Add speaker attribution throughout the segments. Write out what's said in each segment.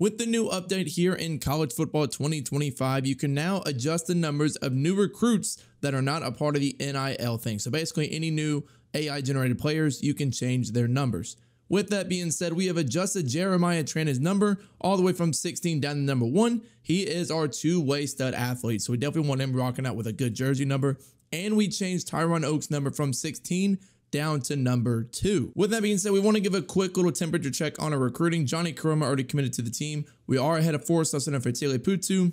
Speaker 1: With the new update here in college football 2025, you can now adjust the numbers of new recruits that are not a part of the NIL thing. So basically, any new AI generated players, you can change their numbers. With that being said, we have adjusted Jeremiah Tranen's number all the way from 16 down to number one. He is our two-way stud athlete, so we definitely want him rocking out with a good jersey number. And we changed Tyron Oaks' number from 16 down to number two. With that being said, we want to give a quick little temperature check on our recruiting. Johnny Koroma already committed to the team. We are ahead of Forrest Lesson and Fatile Putu.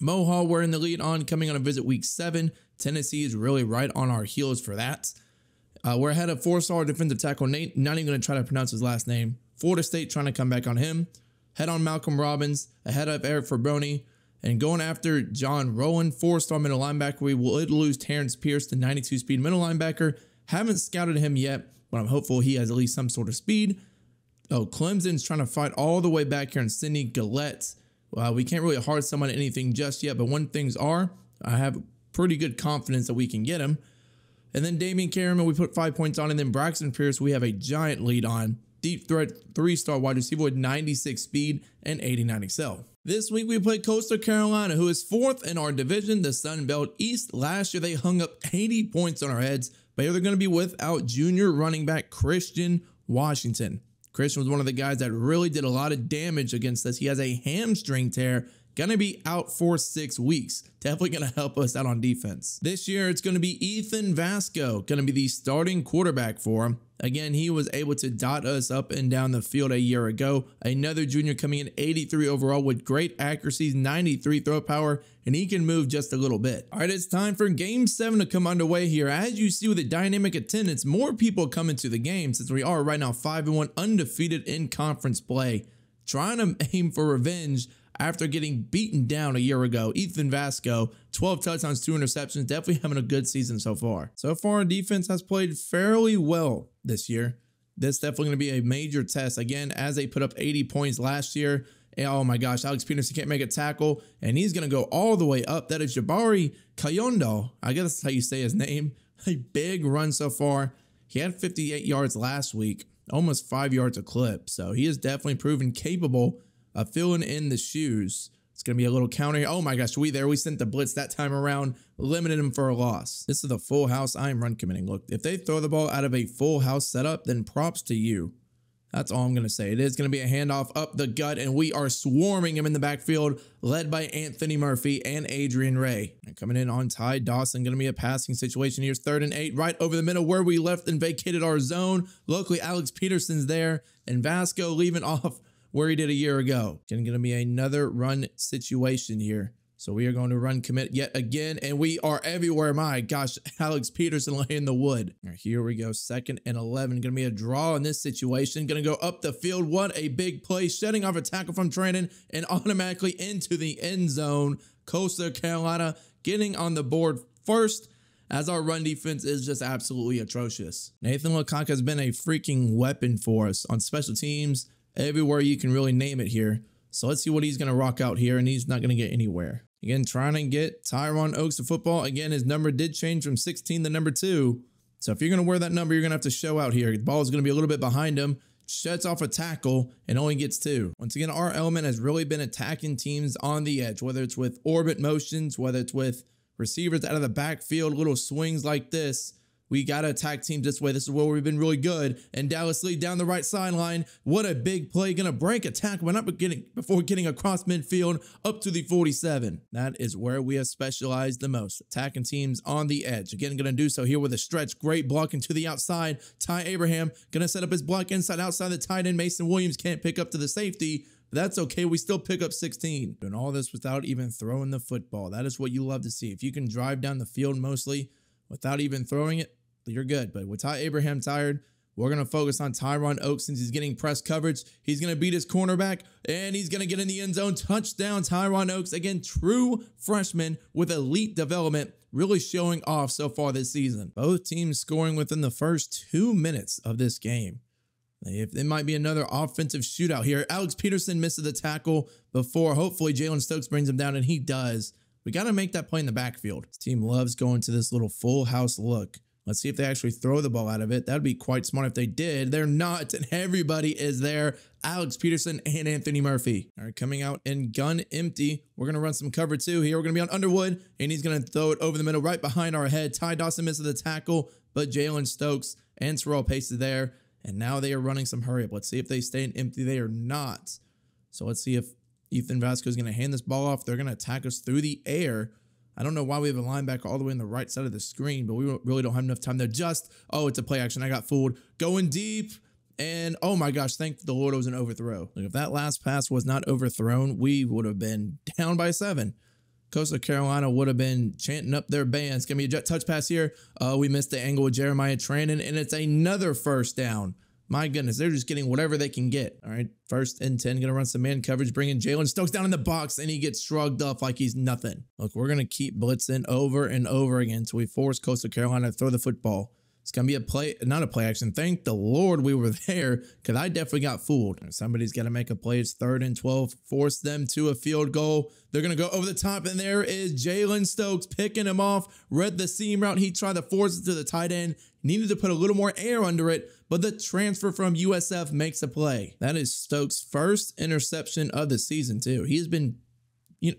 Speaker 1: Mo Hall, we're in the lead on coming on a visit week seven. Tennessee is really right on our heels for that. Uh, we're ahead of four-star defensive tackle Nate. Not even going to try to pronounce his last name. Florida State trying to come back on him. Head on Malcolm Robbins. Ahead of Eric Fabroni. And going after John Rowan, four-star middle linebacker. We would lose Terrence Pierce, the 92-speed middle linebacker. Haven't scouted him yet, but I'm hopeful he has at least some sort of speed. Oh, Clemson's trying to fight all the way back here in Sidney Gullette. Uh, we can't really hard someone anything just yet, but when things are, I have pretty good confidence that we can get him. And then Damian Carriman, we put five points on. And then Braxton Pierce, we have a giant lead on. Deep threat, three star wide receiver with 96 speed and 89 excel. This week we play Coastal Carolina, who is fourth in our division, the Sun Belt East. Last year they hung up 80 points on our heads, but they're going to be without junior running back Christian Washington. Christian was one of the guys that really did a lot of damage against us. He has a hamstring tear Gonna be out for six weeks. Definitely gonna help us out on defense. This year, it's gonna be Ethan Vasco, gonna be the starting quarterback for him. Again, he was able to dot us up and down the field a year ago. Another junior coming in 83 overall with great accuracy, 93 throw power, and he can move just a little bit. All right, it's time for game seven to come underway here. As you see with the dynamic attendance, more people coming to the game since we are right now 5 and 1 undefeated in conference play. Trying to aim for revenge after getting beaten down a year ago. Ethan Vasco, 12 touchdowns, two interceptions, definitely having a good season so far. So far, our defense has played fairly well this year. This definitely going to be a major test. Again, as they put up 80 points last year, eh, oh my gosh, Alex Peterson can't make a tackle, and he's going to go all the way up. That is Jabari Kayondo. I guess that's how you say his name. A big run so far. He had 58 yards last week, almost five yards a clip. So he is definitely proven capable uh, filling in the shoes. It's going to be a little counter. Oh my gosh, we there. We sent the blitz that time around, limited him for a loss. This is the full house I am run committing. Look, if they throw the ball out of a full house setup, then props to you. That's all I'm going to say. It is going to be a handoff up the gut, and we are swarming him in the backfield, led by Anthony Murphy and Adrian Ray. And coming in on Ty Dawson, going to be a passing situation. Here's third and eight, right over the middle where we left and vacated our zone. Luckily, Alex Peterson's there, and Vasco leaving off where he did a year ago. Going to be another run situation here. So we are going to run commit yet again, and we are everywhere. My gosh, Alex Peterson laying the wood. Here we go. Second and 11. Going to be a draw in this situation. Going to go up the field. What a big play. Shedding off a tackle from Tranent and automatically into the end zone. Coastal Carolina getting on the board first as our run defense is just absolutely atrocious. Nathan Lecoq has been a freaking weapon for us on special teams, everywhere you can really name it here. So let's see what he's going to rock out here, and he's not going to get anywhere. Again, trying to get Tyron Oaks to football. Again, his number did change from 16 to number 2. So if you're going to wear that number, you're going to have to show out here. The ball is going to be a little bit behind him. Shuts off a tackle and only gets two. Once again, our element has really been attacking teams on the edge, whether it's with orbit motions, whether it's with receivers out of the backfield, little swings like this. We got to attack teams this way. This is where we've been really good. And Dallas Lee down the right sideline. What a big play. Going to break a tackle, but not getting, before getting across midfield up to the 47. That is where we have specialized the most. Attacking teams on the edge. Again, going to do so here with a stretch. Great blocking to the outside. Ty Abraham going to set up his block inside outside the tight end. Mason Williams can't pick up to the safety. That's okay. We still pick up 16. Doing all this without even throwing the football. That is what you love to see. If you can drive down the field mostly without even throwing it, you're good. But with Ty Abraham tired, we're going to focus on Tyron Oaks since he's getting press coverage. He's going to beat his cornerback and he's going to get in the end zone. Touchdown, Tyron Oaks. Again, true freshman with elite development, really showing off so far this season. Both teams scoring within the first two minutes of this game. If it might be another offensive shootout here. Alex Peterson misses the tackle before hopefully Jalen Stokes brings him down, and he does. We got to make that play in the backfield. This team loves going to this little full house look Let's see if they actually throw the ball out of it. That'd be quite smart if they did. They're not, and everybody is there. Alex Peterson and Anthony Murphy. All right, coming out in gun empty. We're going to run some cover two here. We're going to be on Underwood, and he's going to throw it over the middle right behind our head. Ty Dawson misses the tackle, but Jalen Stokes and Terrell Pace is there. And now they are running some hurry up. Let's see if they stay in empty. They are not. So let's see if Ethan Vasco is going to hand this ball off. They're going to attack us through the air. I don't know why we have a linebacker all the way on the right side of the screen, but we really don't have enough time. They're just, oh, it's a play action. I got fooled. Going deep. And oh my gosh, thank the Lord it was an overthrow. Like if that last pass was not overthrown, we would have been down by seven. Coastal Carolina would have been chanting up their bands. Give me a jet touch pass here. Uh, we missed the angle with Jeremiah Trannon, and it's another first down. My goodness, they're just getting whatever they can get. All right, first and 10, gonna run some man coverage, bringing Jalen Stokes down in the box, and he gets shrugged off like he's nothing. Look, we're gonna keep blitzing over and over again until we force Coastal Carolina to throw the football. It's to be a play, not a play action. Thank the Lord we were there because I definitely got fooled. Somebody's to make a play. It's third and 12. Force them to a field goal. They're to go over the top, and there is Jalen Stokes picking him off. Read the seam route. He tried to force it to the tight end. Needed to put a little more air under it, but the transfer from USF makes a play. That is Stokes' first interception of the season, too. He has been, you know,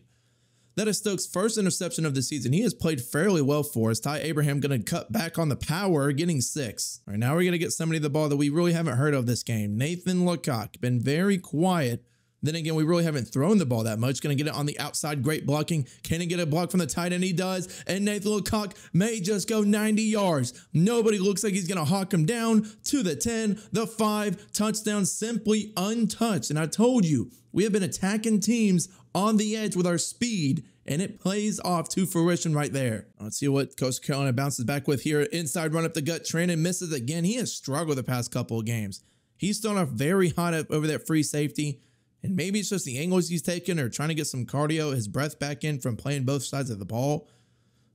Speaker 1: that is Stokes' first interception of the season. He has played fairly well for us. Ty Abraham going to cut back on the power, getting six. All right, now we're going to get somebody the ball that we really haven't heard of this game. Nathan Lecoq, been very quiet. Then again, we really haven't thrown the ball that much. Going to get it on the outside. Great blocking. Can he get a block from the tight end? He does. And Nathan Lecoq may just go 90 yards. Nobody looks like he's going to hawk him down to the 10, the 5. Touchdown simply untouched. And I told you, we have been attacking teams on the edge with our speed, and it plays off to fruition right there. Let's see what Coastal Carolina bounces back with here. Inside run up the gut. Trannon misses again. He has struggled the past couple of games. He's thrown off very hot up over that free safety. And maybe it's just the angles he's taking or trying to get some cardio, his breath back in from playing both sides of the ball.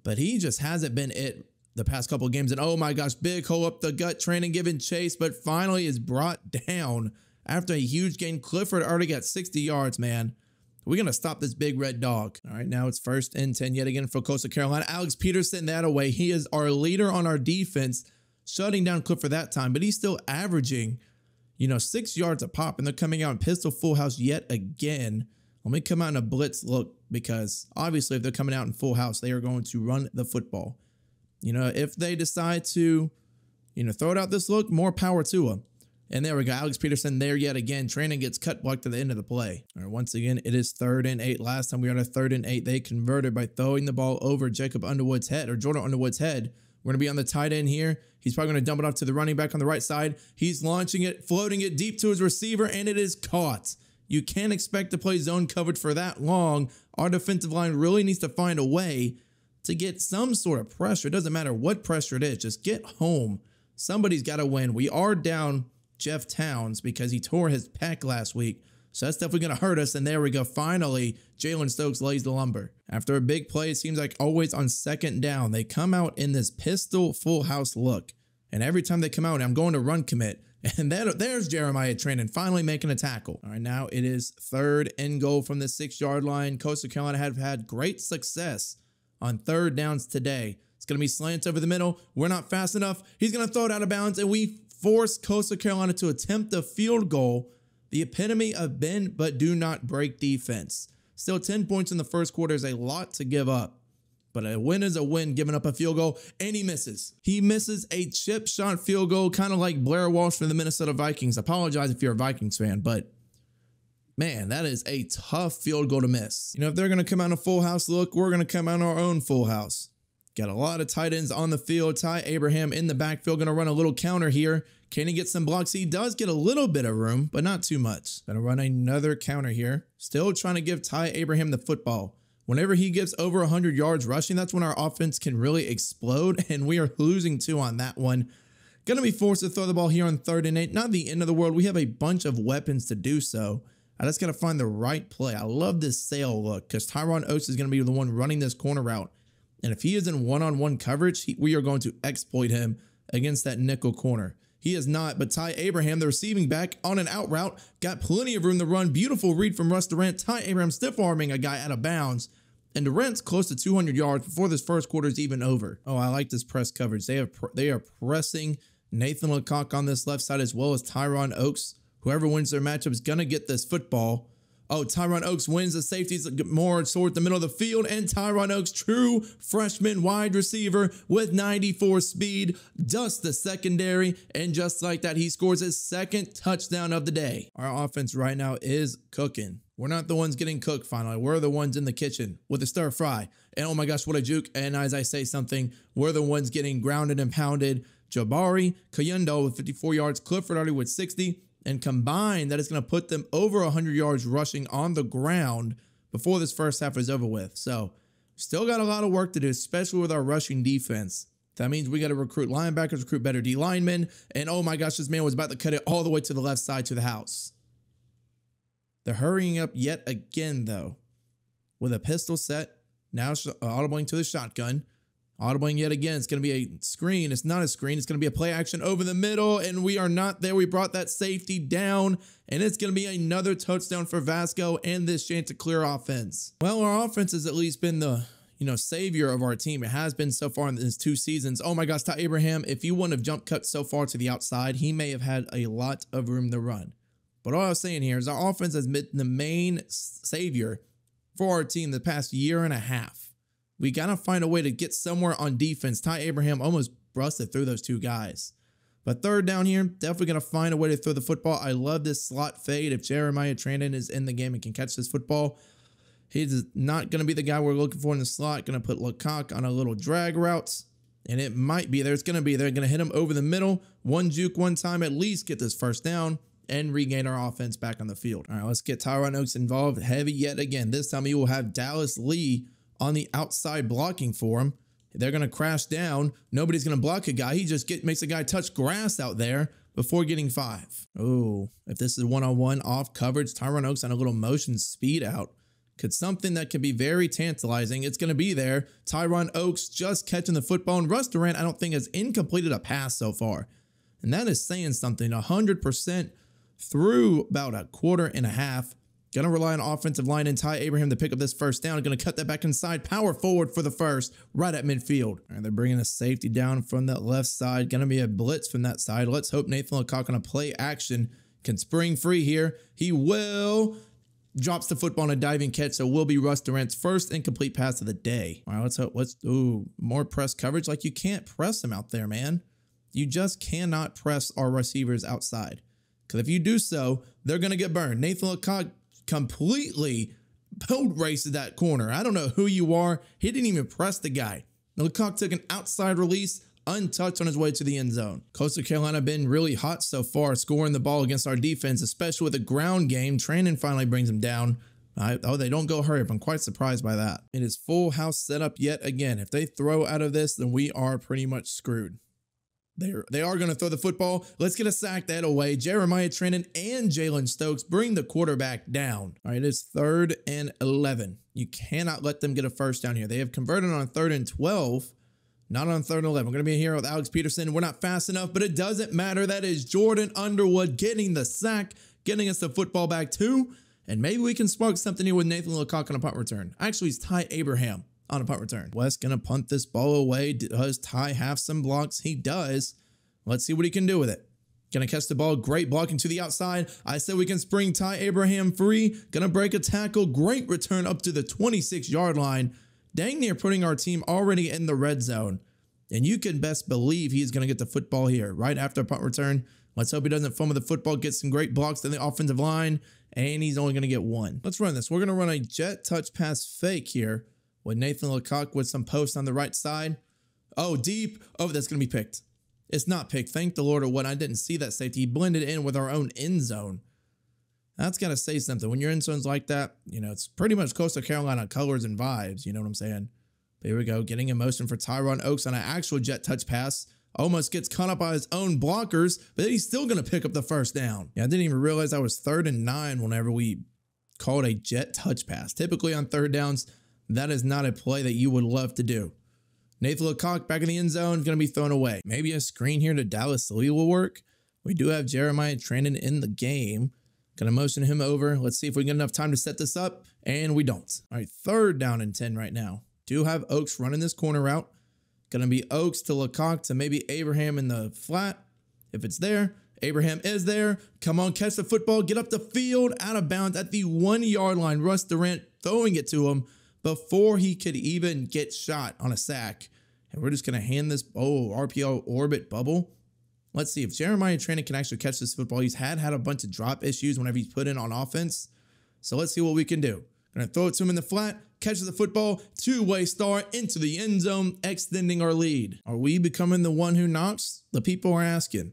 Speaker 1: But he just hasn't been it the past couple of games. And oh my gosh, big hole up the gut, Trannon giving chase, but finally is brought down after a huge gain. Clifford already got 60 yards, man. We're going to stop this big red dog. All right, now it's first and 10 yet again for Coastal Carolina. Alex Peterson that away. He is our leader on our defense, shutting down Clifford for that time, but he's still averaging, you know, six yards a pop, and they're coming out in pistol full house yet again. Let me come out in a blitz look because obviously, if they're coming out in full house, they are going to run the football. You know, if they decide to, you know, throw it out this look, more power to them. And there we go. Alex Peterson there yet again. Trannon gets cut blocked to the end of the play. All right, once again, it is third and eight. Last time we on a third and eight. They converted by throwing the ball over Jacob Underwood's head or Jordan Underwood's head. We're going to be on the tight end here. He's probably going to dump it off to the running back on the right side. He's launching it, floating it deep to his receiver, and it is caught. You can't expect to play zone coverage for that long. Our defensive line really needs to find a way to get some sort of pressure. It doesn't matter what pressure it is, just get home. Somebody's got to win. We are down Jeff Towns because he tore his pec last week. So that's definitely going to hurt us. And there we go. Finally, Jalen Stokes lays the lumber. After a big play, it seems like always on second down, they come out in this pistol full house look. And every time they come out, I'm going to run commit. And that, there's Jeremiah Trannon finally making a tackle. All right, now it is third and goal from the six yard line. Coastal Carolina have had great success on third downs today. It's going to be slants over the middle. We're not fast enough. He's going to throw it out of bounds, and we force Coastal Carolina to attempt a field goal, the epitome of bend but do not break defense. Still, 10 points in the first quarter is a lot to give up. But a win is a win, giving up a field goal, and he misses. He misses a chip shot field goal, kind of like Blair Walsh from the Minnesota Vikings. Apologize if you're a Vikings fan, but man, that is a tough field goal to miss. You know, if they're going to come out in a full house look, we're going to come out in our own full house. Got a lot of tight ends on the field. Ty Abraham in the backfield, going to run a little counter here. Can he get some blocks? He does get a little bit of room, but not too much. Going to run another counter here. Still trying to give Ty Abraham the football. Whenever he gets over 100 yards rushing, that's when our offense can really explode, and we are losing two on that one. Going to be forced to throw the ball here on third and eight. Not the end of the world. We have a bunch of weapons to do so. I just got to find the right play. I love this sail look because Tyrone Oates is going to be the one running this corner route. And if he is in one on one coverage, he, we are going to exploit him against that nickel corner. He is not, but Ty Abraham, the receiving back on an out route, got plenty of room to run. Beautiful read from Russ Durant. Ty Abraham stiff arming a guy out of bounds. And Durant's close to 200 yards before this first quarter is even over. Oh, I like this press coverage. They have they are pressing Nathan Lecoq on this left side as well as Tyron Oakes. Whoever wins their matchup is going to get this football. Oh, Tyron Oakes wins the safeties more toward the middle of the field, and Tyron Oakes, true freshman wide receiver with 94 speed, dusts the secondary, and just like that, he scores his second touchdown of the day. Our offense right now is cooking. We're not the ones getting cooked finally. We're the ones in the kitchen with a stir fry. And oh my gosh, what a juke. And as I say something, we're the ones getting grounded and pounded. Jabari Kayundo with 54 yards, Clifford already with 60 and combined, that is going to put them over 100 yards rushing on the ground before this first half is over with. So, still got a lot of work to do, especially with our rushing defense. That means we got to recruit linebackers, recruit better D linemen. And oh my gosh, this man was about to cut it all the way to the left side to the house. They're hurrying up yet again, though, with a pistol set. Now uh, audibling to the shotgun. Audibling yet again. It's going to be a screen. It's not a screen. It's going to be a play action over the middle, and we are not there. We brought that safety down, and it's going to be another touchdown for Vasco and this Chanticleer offense. Well, our offense has at least been the you know, savior of our team. It has been so far in these two seasons. Oh my gosh, Ty Abraham, if you wouldn't have jump cut so far to the outside, he may have had a lot of room to run. But all I was saying here is our offense has been the main savior for our team the past year and a half. We got to find a way to get somewhere on defense. Ty Abraham almost busted through those two guys. But third down here, definitely going to find a way to throw the football. I love this slot fade. If Jeremiah Trandon is in the game and can catch this football, he's not going to be the guy we're looking for in the slot. Going to put Lecoq on a little drag routes. And it might be there. It's going to be there. Going to hit him over the middle. One juke one time at least. Get this first down and regain our offense back on the field. All right, let's get Tyron Oakes involved heavy yet again. This time he will have Dallas Lee on the outside blocking for him. They're going to crash down. Nobody's going to block a guy. He just get, makes a guy touch grass out there before getting five. Oh, if this is one-on-one off coverage, Tyron Oakes on a little motion speed out. Could something that could be very tantalizing. It's going to be there. Tyron Oakes just catching the football. And Russ Durant, I don't think has incompleted a pass so far. And that is saying something. 100% through about a quarter and a half. Going to rely on offensive line and Ty Abraham to pick up this first down. Going to cut that back inside. Power forward for the first, right at midfield. All right, they're bringing a safety down from that left side. Going to be a blitz from that side. Let's hope Nathan Lecoq on a play action can spring free here. He will. Drops the football on a diving catch, so will be Russ Durant's first incomplete pass of the day. All right, let's hope. Let's ooh more press coverage. Like you can't press them out there, man. You just cannot press our receivers outside. Because if you do so, they're going to get burned. Nathan Lecoq completely boat raced that corner. I don't know who you are. He didn't even press the guy. Lecoq took an outside release, untouched on his way to the end zone. Coastal Carolina been really hot so far, scoring the ball against our defense, especially with the ground game. Trandon finally brings him down. I, oh, they don't go hurry up. I'm quite surprised by that. It is full house setup yet again. If they throw out of this, then we are pretty much screwed. They're, they are going to throw the football. Let's get a sack that away. Jeremiah Trandon and Jalen Stokes bring the quarterback down. All right, it's third and 11. You cannot let them get a first down here. They have converted on third and 12, not on third and 11. We're going to be here with Alex Peterson. We're not fast enough, but it doesn't matter. That is Jordan Underwood getting the sack, getting us the football back too. And maybe we can spark something here with Nathan Lecoq on a punt return. Actually, it's Ty Abraham on a punt return. West gonna punt this ball away. Does Ty have some blocks? He does. Let's see what he can do with it. Gonna catch the ball, great blocking to the outside. I said we can spring Ty Abraham free. Gonna break a tackle, great return up to the 26 yard line. Dang near putting our team already in the red zone. And you can best believe he's gonna get the football here right after punt return. Let's hope he doesn't fumble the football, get some great blocks in the offensive line, and he's only gonna get one. Let's run this. We're gonna run a jet touch pass fake here with Nathan Lecoq with some posts on the right side. Oh, deep. Oh, that's going to be picked. It's not picked. Thank the Lord or what. I didn't see that safety. He blended in with our own end zone. That's got to say something. When your end zone's like that, you know, it's pretty much Coastal Carolina colors and vibes. You know what I'm saying? But here we go. Getting in motion for Tyron Oakes on an actual jet touch pass. Almost gets caught up by his own blockers, but he's still going to pick up the first down. Yeah, I didn't even realize I was third and nine whenever we called a jet touch pass. Typically on third downs, that is not a play that you would love to do. Nathan Lecoq back in the end zone, going to be thrown away. Maybe a screen here to Dallas Lee will work. We do have Jeremiah Trandon in the game. Gonna motion him over. Let's see if we get enough time to set this up. And we don't. All right, third down and 10 right now. Do have Oaks running this corner route. Gonna be Oaks to Lecoq to maybe Abraham in the flat. If it's there, Abraham is there. Come on, catch the football. Get up the field, out of bounds at the one yard line. Russ Durant throwing it to him before he could even get shot on a sack. And we're just going to hand this, oh, RPO orbit bubble. Let's see if Jeremiah Tranan can actually catch this football. He's had had a bunch of drop issues whenever he's put in on offense. So let's see what we can do. Gonna throw it to him in the flat, catches the football, two-way star into the end zone, extending our lead. Are we becoming the one who knocks? The people are asking.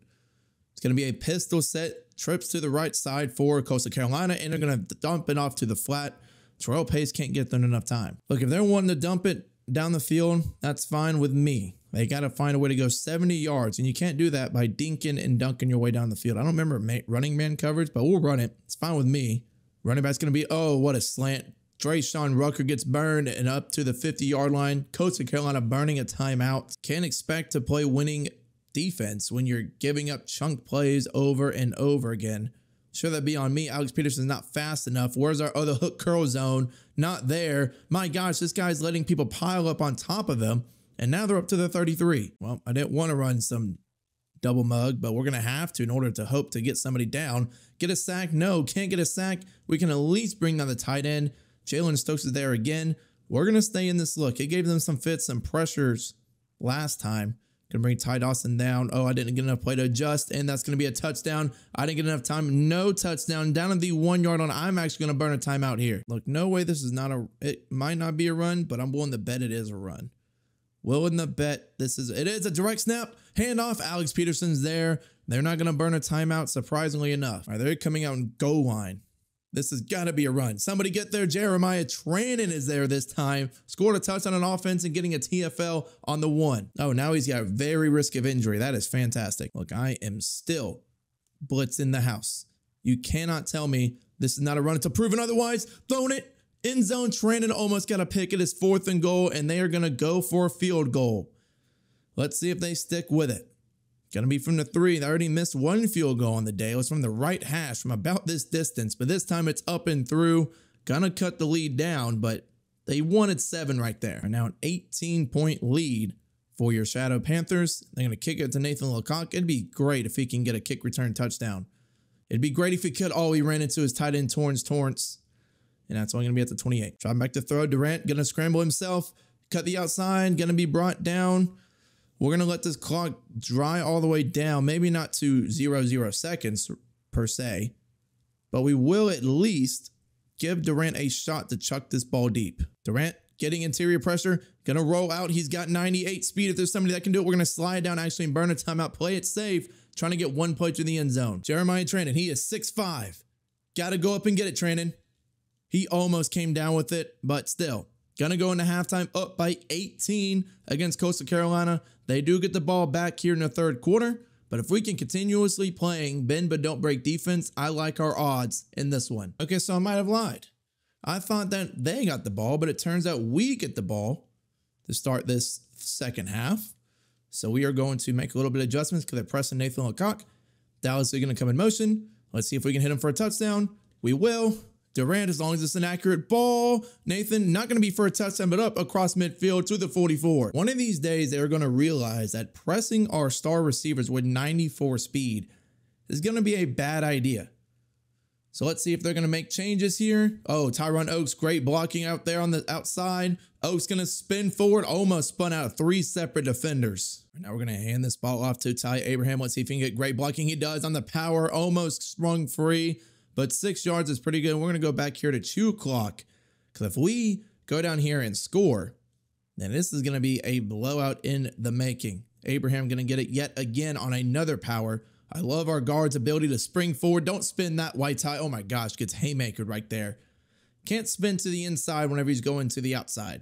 Speaker 1: It's gonna be a pistol set, trips to the right side for Coastal Carolina, and they're gonna dump it off to the flat. Terrell Pace can't get them enough time. Look, if they're wanting to dump it down the field, that's fine with me. They got to find a way to go 70 yards, and you can't do that by dinking and dunking your way down the field. I don't remember running man coverage, but we'll run it. It's fine with me. Running back's going to be, oh, what a slant. Sean Rucker gets burned and up to the 50 yard line. Coastal Carolina burning a timeout. Can't expect to play winning defense when you're giving up chunk plays over and over again. Sure, that be on me. Alex Peterson's not fast enough. Where's our other hook curl zone? Not there. My gosh, this guy's letting people pile up on top of him. And now they're up to the 33. Well, I didn't want to run some double mug, but we're going to have to in order to hope to get somebody down. Get a sack? No, can't get a sack. We can at least bring down the tight end. Jalen Stokes is there again. We're going to stay in this look. It gave them some fits, some pressures last time. Gonna bring Ty Dawson down. Oh, I didn't get enough play to adjust, and that's gonna be a touchdown. I didn't get enough time. No touchdown. Down at the one yard line. I'm actually gonna burn a timeout here. Look, no way this is not a it might not be a run, but I'm willing to bet it is a run. Willing to bet this is it is a direct snap. Handoff. Alex Peterson's there. They're not gonna burn a timeout, surprisingly enough. All right, they're coming out in goal line. This has got to be a run. Somebody get there. Jeremiah Tranan is there this time. Scored a touchdown on an offense and getting a TFL on the one. Oh, now he's got very risk of injury. That is fantastic. Look, I am still blitz in the house. You cannot tell me this is not a run. It's a proven otherwise. Thrown it. End zone. Tranan almost got a pick. It is fourth and goal, and they are going to go for a field goal. Let's see if they stick with it. Gonna be from the three. They already missed one field goal on the day. It was from the right hash from about this distance, but this time it's up and through. Gonna cut the lead down, but they wanted seven right there. Now an 18 point lead for your Shadow Panthers. They're gonna kick it to Nathan Lecoq. It'd be great if he can get a kick return touchdown. It'd be great if he could. Oh, he ran into his tight end Torrance Torrance. And that's only gonna be at the 28. Try back to throw. Durant gonna scramble himself. Cut the outside. Gonna be brought down. We're going to let this clock dry all the way down, maybe not to zero, zero seconds per se, but we will at least give Durant a shot to chuck this ball deep. Durant getting interior pressure, going to roll out. He's got 98 speed. If there's somebody that can do it, we're going to slide down actually and burn a timeout, play it safe, trying to get one play to the end zone. Jeremiah Tranan, he is 6'5". Got to go up and get it, Tranan. He almost came down with it, but still. Gonna go into halftime up by 18 against Coastal Carolina. They do get the ball back here in the third quarter, but if we can continuously playing bend but don't break defense, I like our odds in this one. Okay, so I might have lied. I thought that they got the ball, but it turns out we get the ball to start this second half. So we are going to make a little bit of adjustments because they're pressing Nathan Lecoq. Dallas is going to come in motion. Let's see if we can hit him for a touchdown. We will. Durant, as long as it's an accurate ball. Nathan, not going to be for a touchdown, but up across midfield to the 44. One of these days, they're going to realize that pressing our star receivers with 94 speed is going to be a bad idea. So let's see if they're going to make changes here. Oh, Tyron Oaks, great blocking out there on the outside. Oaks going to spin forward, almost spun out three separate defenders. Now we're going to hand this ball off to Ty Abraham. Let's see if he can get great blocking. He does on the power, almost sprung free but six yards is pretty good. We're going to go back here to two o'clock because if we go down here and score, then this is going to be a blowout in the making. Abraham going to get it yet again on another power. I love our guard's ability to spring forward. Don't spin that white tie. Oh my gosh, gets haymaker right there. Can't spin to the inside whenever he's going to the outside.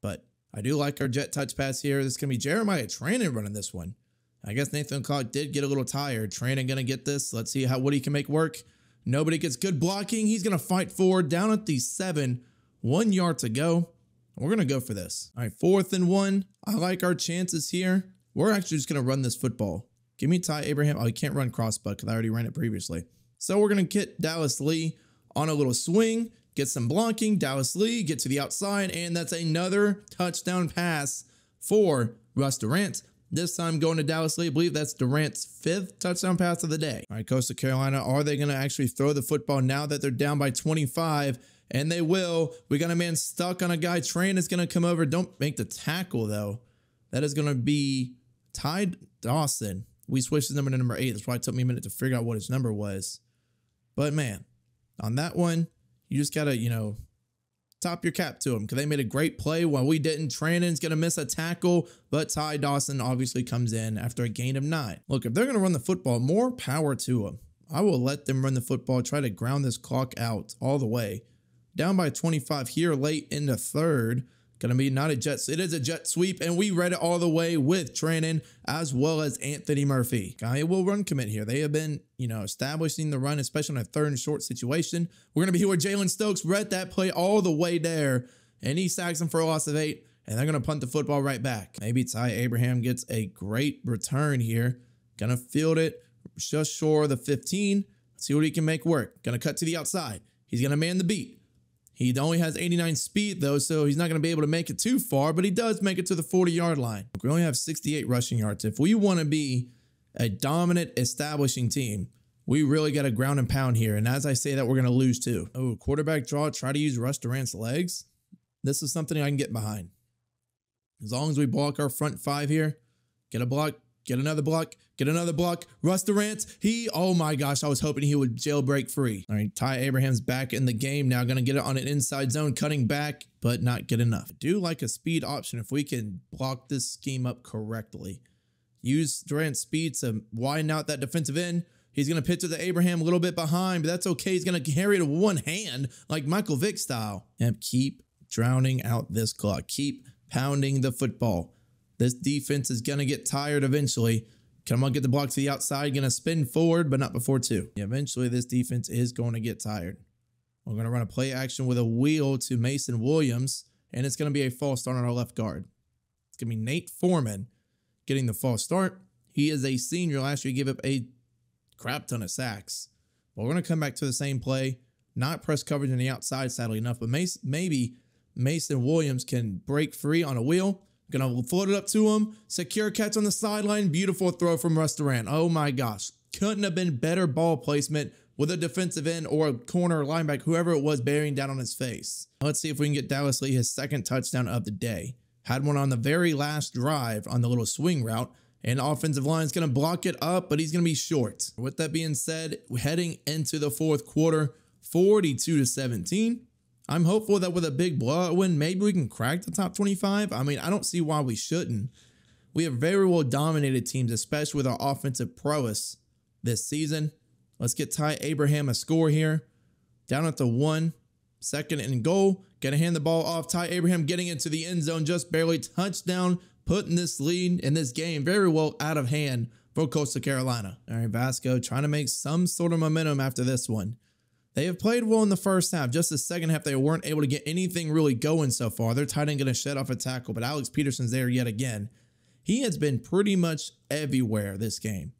Speaker 1: But I do like our jet touch pass here. This is going to be Jeremiah Tranan running this one. I guess Nathan Clark did get a little tired. Tranan going to get this. Let's see how what he can make work. Nobody gets good blocking. He's going to fight forward down at the seven. One yard to go. We're going to go for this. All right, fourth and one. I like our chances here. We're actually just going to run this football. Give me Ty Abraham. Oh, he can't run crossbuck because I already ran it previously. So we're going to get Dallas Lee on a little swing, get some blocking. Dallas Lee get to the outside, and that's another touchdown pass for Russ Durant. This time going to Dallas Lee. I believe that's Durant's fifth touchdown pass of the day. All right, Coastal Carolina, are they going to actually throw the football now that they're down by 25? And they will. We got a man stuck on a guy. Train is going to come over. Don't make the tackle, though. That is going to be Ty Dawson. We switched his number to number eight. That's why it took me a minute to figure out what his number was. But man, on that one, you just got to, you know, top your cap to them because they made a great play while we didn't. Trannon's going to miss a tackle, but Ty Dawson obviously comes in after a gain of nine. Look, if they're going to run the football, more power to them. I will let them run the football, try to ground this clock out all the way. Down by 25 here late in the third. Gonna be not a jet, it is a jet sweep, and we read it all the way with Trannon as well as Anthony Murphy. Guy will run commit here. They have been, you know, establishing the run, especially in a third and short situation. We're gonna be here with Jalen Stokes, read that play all the way there, and he sacks him for a loss of eight, and they're gonna punt the football right back. Maybe Ty Abraham gets a great return here. Gonna field it just short of the 15. See what he can make work. Gonna cut to the outside. He's gonna man the beat. He only has 89 speed though, so he's not going to be able to make it too far, but he does make it to the 40 yard line. We only have 68 rushing yards. If we want to be a dominant establishing team, we really got to ground and pound here. And as I say that, we're going to lose too. Oh, quarterback draw, try to use Russ Durant's legs. This is something I can get behind. As long as we block our front five here, get a block, Get another block. Get another block. Russ Durant. He, oh my gosh, I was hoping he would jailbreak free. All right, Ty Abraham's back in the game now. Going to get it on an inside zone, cutting back, but not good enough. I do like a speed option if we can block this scheme up correctly. Use Durant's speed to widen out that defensive end. He's going to pitch to the Abraham a little bit behind, but that's okay. He's going to carry it with one hand like Michael Vick style. And keep drowning out this clock. Keep pounding the football. This defense is going to get tired eventually. Come on, get the block to the outside. Going to spin forward, but not before two. Eventually, this defense is going to get tired. We're going to run a play action with a wheel to Mason Williams, and it's going to be a false start on our left guard. It's going to be Nate Foreman getting the false start. He is a senior. Last year, he gave up a crap ton of sacks. But we're going to come back to the same play, not press coverage on the outside, sadly enough, but maybe Mason Williams can break free on a wheel Gonna float it up to him. Secure catch on the sideline. Beautiful throw from Russ Durant. Oh my gosh. Couldn't have been better ball placement with a defensive end or a corner linebacker, whoever it was bearing down on his face. Let's see if we can get Dallas Lee his second touchdown of the day. Had one on the very last drive on the little swing route. And offensive line is going to block it up, but he's going to be short. With that being said, heading into the fourth quarter, 42 to 17. I'm hopeful that with a big blowout win, maybe we can crack the top 25. I mean, I don't see why we shouldn't. We have very well dominated teams, especially with our offensive prowess this season. Let's get Ty Abraham a score here. Down at the one, second and goal. Gonna hand the ball off. Ty Abraham getting into the end zone, just barely touchdown, putting this lead in this game very well out of hand for Coastal Carolina. All right, Vasco trying to make some sort of momentum after this one. They have played well in the first half. Just the second half, they weren't able to get anything really going so far. Their tight end going to shed off a tackle, but Alex Peterson's there yet again. He has been pretty much everywhere this game,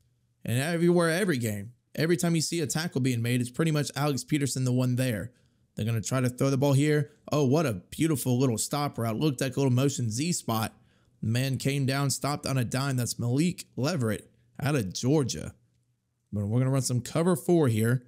Speaker 1: and everywhere every game. Every time you see a tackle being made, it's pretty much Alex Peterson the one there. They're going to try to throw the ball here. Oh, what a beautiful little stop route. Looked like a little motion Z spot. Man came down, stopped on a dime. That's Malik Leverett out of Georgia. But we're going to run some cover four here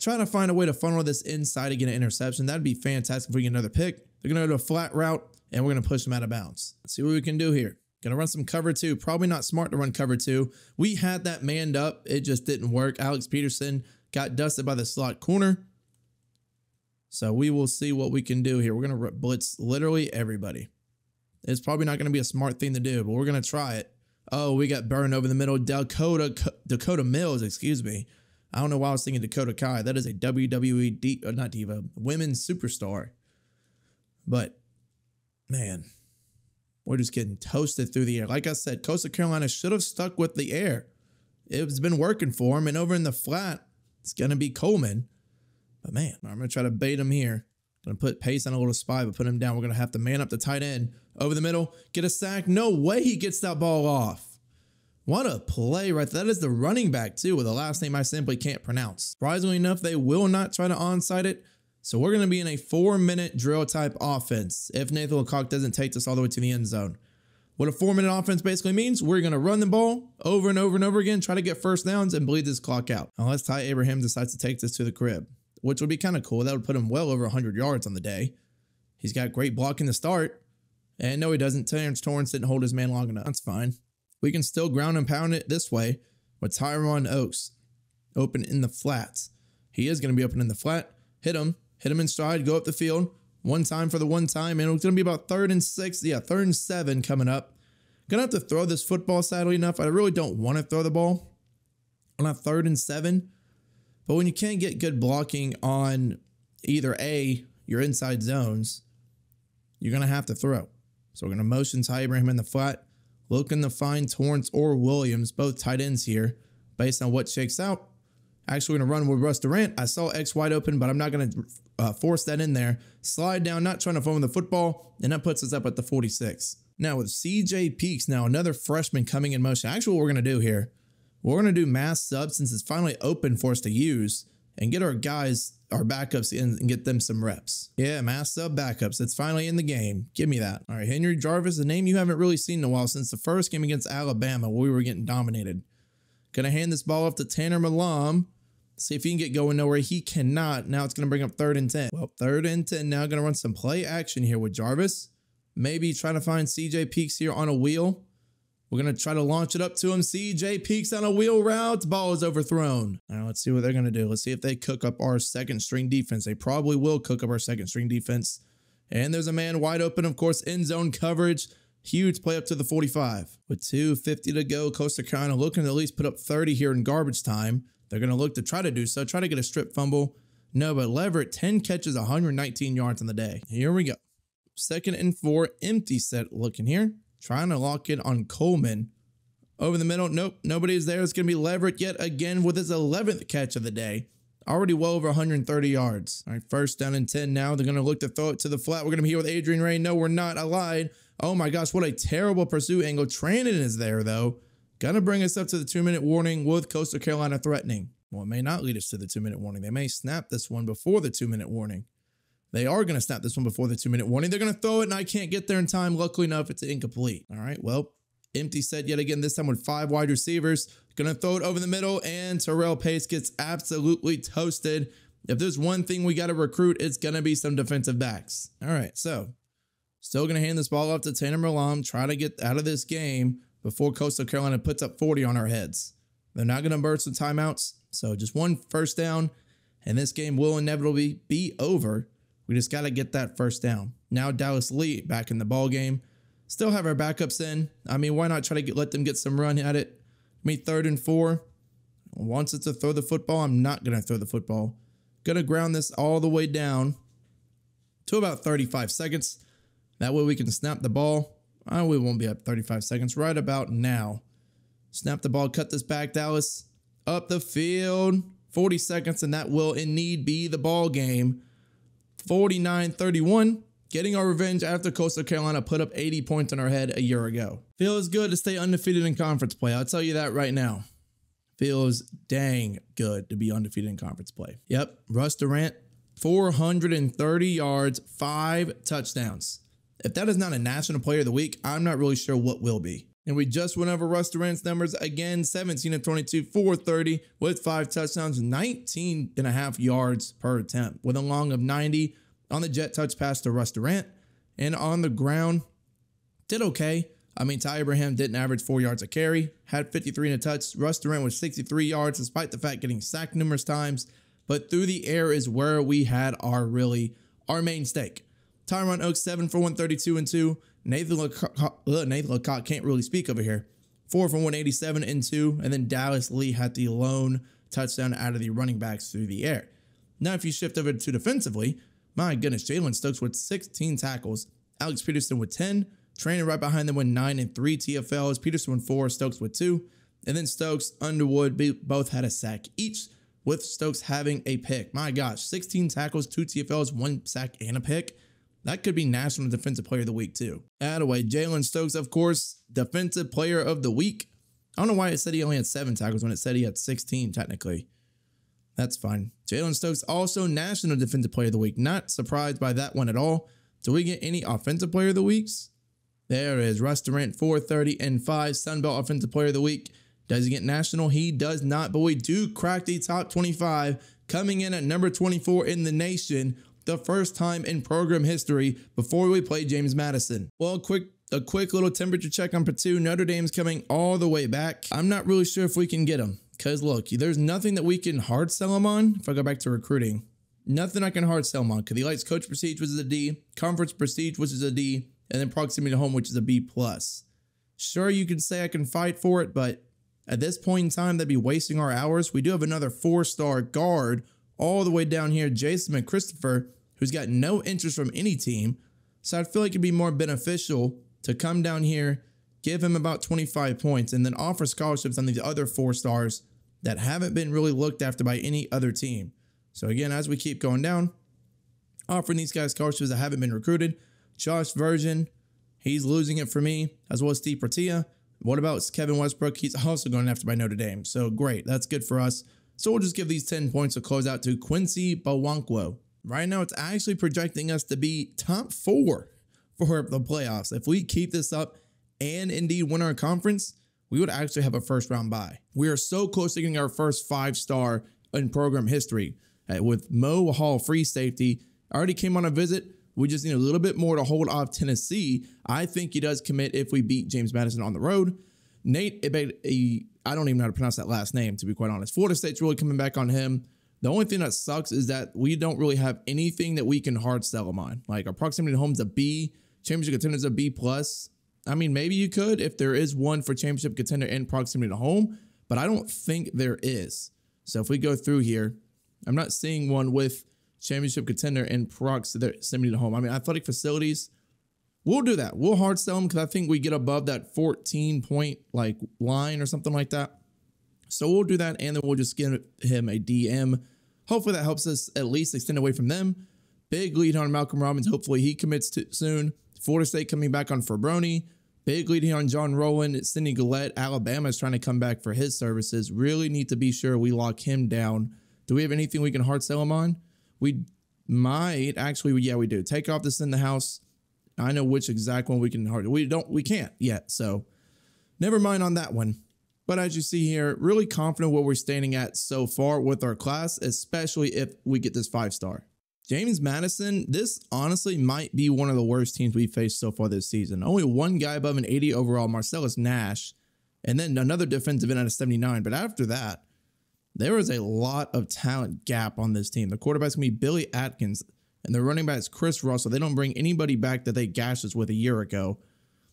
Speaker 1: trying to find a way to funnel this inside to get an interception. That'd be fantastic if we get another pick. They're going to go to a flat route, and we're going to push them out of bounds. Let's see what we can do here. Going to run some cover two. Probably not smart to run cover two. We had that manned up. It just didn't work. Alex Peterson got dusted by the slot corner. So we will see what we can do here. We're going to blitz literally everybody. It's probably not going to be a smart thing to do, but we're going to try it. Oh, we got burned over the middle. Dakota Dakota Mills, excuse me, I don't know why I was thinking Dakota Kai. That is a WWE, D, uh, not Diva, women's superstar. But, man, we're just getting toasted through the air. Like I said, Coastal Carolina should have stuck with the air. It's been working for them. And over in the flat, it's going to be Coleman. But, man, I'm going to try to bait him here. Going to put pace on a little spy, but put him down. We're going to have to man up the tight end over the middle, get a sack. No way he gets that ball off. What a play right there. That is the running back too with a last name I simply can't pronounce. Surprisingly enough, they will not try to onside it. So we're going to be in a four minute drill type offense if Nathan Lecoq doesn't take this all the way to the end zone. What a four minute offense basically means, we're going to run the ball over and over and over again, try to get first downs and bleed this clock out. Unless Ty Abraham decides to take this to the crib, which would be kind of cool. That would put him well over 100 yards on the day. He's got great blocking to start. And no, he doesn't. Terrence Torrence didn't hold his man long enough. That's fine. We can still ground and pound it this way with Tyron Oakes open in the flats. He is going to be open in the flat. Hit him. Hit him in stride. Go up the field. One time for the one time. And it's going to be about third and six. Yeah, third and seven coming up. Gonna have to throw this football, sadly enough. I really don't want to throw the ball on a third and seven. But when you can't get good blocking on either A, your inside zones, you're going to have to throw. So we're going to motion Ty Abraham in the flat, looking to find Torrance or Williams, both tight ends here, based on what shakes out. Actually, going to run with Russ Durant. I saw X wide open, but I'm not going to uh, force that in there. Slide down, not trying to phone the football, and that puts us up at the 46. Now with CJ Peaks, now another freshman coming in motion. Actually, what we're going to do here, we're going to do mass subs since it's finally open for us to use and get our guys, our backups and get them some reps. Yeah, mass sub backups. It's finally in the game. Give me that. All right, Henry Jarvis, a name you haven't really seen in a while since the first game against Alabama where we were getting dominated. Gonna hand this ball off to Tanner Malam. See if he can get going nowhere. He cannot. Now it's going to bring up third and 10. Well, third and 10. Now going to run some play action here with Jarvis. Maybe trying to find CJ Peaks here on a wheel. We're going to try to launch it up to him. CJ Peaks on a wheel route. Ball is overthrown. Now let's see what they're going to do. Let's see if they cook up our second string defense. They probably will cook up our second string defense. And there's a man wide open, of course, end zone coverage. Huge play up to the 45. With 2.50 to go, Coastal Carolina looking to at least put up 30 here in garbage time. They're going to look to try to do so, try to get a strip fumble. No, but Leverett, 10 catches, 119 yards on the day. Here we go. Second and four, empty set looking here. Trying to lock in on Coleman. Over the middle, nope, nobody's there. It's going to be Leverett yet again with his 11th catch of the day. Already well over 130 yards. All right, first down and 10 now. They're going to look to throw it to the flat. We're going to be here with Adrian Ray. No, we're not. I lied. Oh my gosh, what a terrible pursuit angle. Tranin is there, though. Gonna bring us up to the two minute warning with Coastal Carolina threatening. Well, it may not lead us to the two minute warning. They may snap this one before the two minute warning. They are going to snap this one before the two minute warning. They're going to throw it, and I can't get there in time. Luckily enough, it's incomplete. All right, well, empty set yet again, this time with five wide receivers. Going to throw it over the middle, and Terrell Pace gets absolutely toasted. If there's one thing we got to recruit, it's going to be some defensive backs. All right, so still going to hand this ball off to Tanner Malam, try to get out of this game before Coastal Carolina puts up 40 on our heads. They're not going to burst some timeouts, so just one first down, and this game will inevitably be over. We just got to get that first down. Now Dallas Lee back in the ball game. Still have our backups in. I mean, why not try to get, let them get some run at it? Me third and four. Wants it to throw the football. I'm not going to throw the football. Going to ground this all the way down to about 35 seconds. That way we can snap the ball. Oh, we won't be up 35 seconds. Right about now. Snap the ball, cut this back, Dallas. Up the field. 40 seconds, and that will indeed be the ball game. 49 31, getting our revenge after Coastal Carolina put up 80 points on our head a year ago. Feels good to stay undefeated in conference play. I'll tell you that right now. Feels dang good to be undefeated in conference play. Yep, Russ Durant, 430 yards, five touchdowns. If that is not a National Player of the Week, I'm not really sure what will be. And we just went over Russ Durant's numbers again 17 of 22, 430 with five touchdowns, 19 and a half yards per attempt, with a long of 90 on the jet touch pass to Russ Durant. And on the ground, did okay. I mean, Ty Abraham didn't average four yards a carry, had 53 in a touch. Russ Durant was 63 yards, despite the fact getting sacked numerous times. But through the air is where we had our really our main stake. Tyron Oaks, 7 for 132 and 2. Nathan Lecoq, uh, Nathan Lecoq can't really speak over here. 4 for 187 and 2. And then Dallas Lee had the lone touchdown out of the running backs through the air. Now, if you shift over to defensively, my goodness, Jalen Stokes with 16 tackles, Alex Peterson with 10, Trainin right behind them with 9 and 3 TFLs, Peterson with 4, Stokes with 2, and then Stokes, Underwood both had a sack each, with Stokes having a pick. My gosh, 16 tackles, 2 TFLs, 1 sack, and a pick. That could be National Defensive Player of the Week too. Attaway, Jalen Stokes, of course, Defensive Player of the Week. I don't know why it said he only had seven tackles when it said he had 16 technically. That's fine. Jalen Stokes also National Defensive Player of the Week. Not surprised by that one at all. Do we get any Offensive Player of the Weeks? There is Russ Durant, 430 and 5, Sunbelt Offensive Player of the Week. Does he get national? He does not, but we do crack the top 25, coming in at number 24 in the nation, the first time in program history before we play James Madison. Well, quick a quick little temperature check on Purdue. Notre Dame's coming all the way back. I'm not really sure if we can get them because look, there's nothing that we can hard sell him on. If I go back to recruiting, nothing I can hard sell him on because he likes coach prestige, which is a D, conference prestige, which is a D, and then proximity to home, which is a B plus. Sure, you can say I can fight for it, but at this point in time, that'd be wasting our hours. We do have another four-star guard all the way down here, Jason McChristopher, who's got no interest from any team. So I feel like it'd be more beneficial to come down here, give him about 25 points, and then offer scholarships on these other four stars that haven't been really looked after by any other team. So again, as we keep going down, offering these guys scholarships that haven't been recruited. Josh Virgin, he's losing it for me, as well as Steve Pratia. What about Kevin Westbrook? He's also going after by Notre Dame. So great, that's good for us. So we'll just give these 10 points to close out to Quincy Bawankwo. Right now, it's actually projecting us to be top four for the playoffs. If we keep this up and indeed win our conference, we would actually have a first round bye. We are so close to getting our first five star in program history uh, with Mo Hall, free safety. Already came on a visit. We just need a little bit more to hold off Tennessee. I think he does commit if we beat James Madison on the road. Nate, I don't even know how to pronounce that last name, to be quite honest. Florida State's really coming back on him. The only thing that sucks is that we don't really have anything that we can hard sell him on. Like our proximity to home's a B, championship contender's a B plus. I mean, maybe you could if there is one for championship contender in proximity to home, but I don't think there is. So if we go through here, I'm not seeing one with championship contender in proximity to home. I mean, athletic facilities, we'll do that. We'll hard sell them because I think we get above that 14 point like line or something like that. So we'll do that, and then we'll just give him a DM. Hopefully that helps us at least extend away from them. Big lead on Malcolm Robbins. Hopefully he commits to soon. Florida State coming back on Fabroni. Big lead here on John Rowland. Sidney Gullette. Alabama is trying to come back for his services. Really need to be sure we lock him down. Do we have anything we can hard sell him on? We might actually. Yeah, we do. Take off this in the house. I know which exact one we can hard. We don't. We can't yet. So never mind on that one. But as you see here, really confident where we're standing at so far with our class, especially if we get this five star. James Madison, this honestly might be one of the worst teams we've faced so far this season. Only one guy above an 80 overall, Marcellus Nash, and then another defensive end at a 79. But after that, there is a lot of talent gap on this team. The quarterback's gonna be Billy Atkins, and the running back is Chris Russell. They don't bring anybody back that they gashed us with a year ago.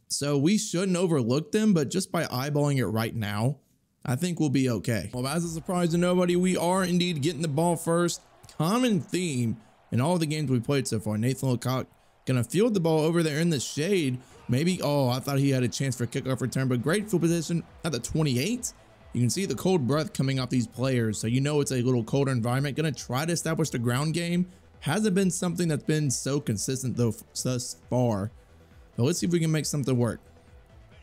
Speaker 1: So we shouldn't overlook them, but just by eyeballing it right now, I think we'll be okay. Well, as a surprise to nobody, we are indeed getting the ball first. Common theme in all the games we played so far. Nathan Lecoq gonna field the ball over there in the shade. Maybe, oh, I thought he had a chance for kickoff return, but great field position at the 28. You can see the cold breath coming off these players, so you know it's a little colder environment. Gonna try to establish the ground game. Hasn't been something that's been so consistent though thus far. But let's see if we can make something work.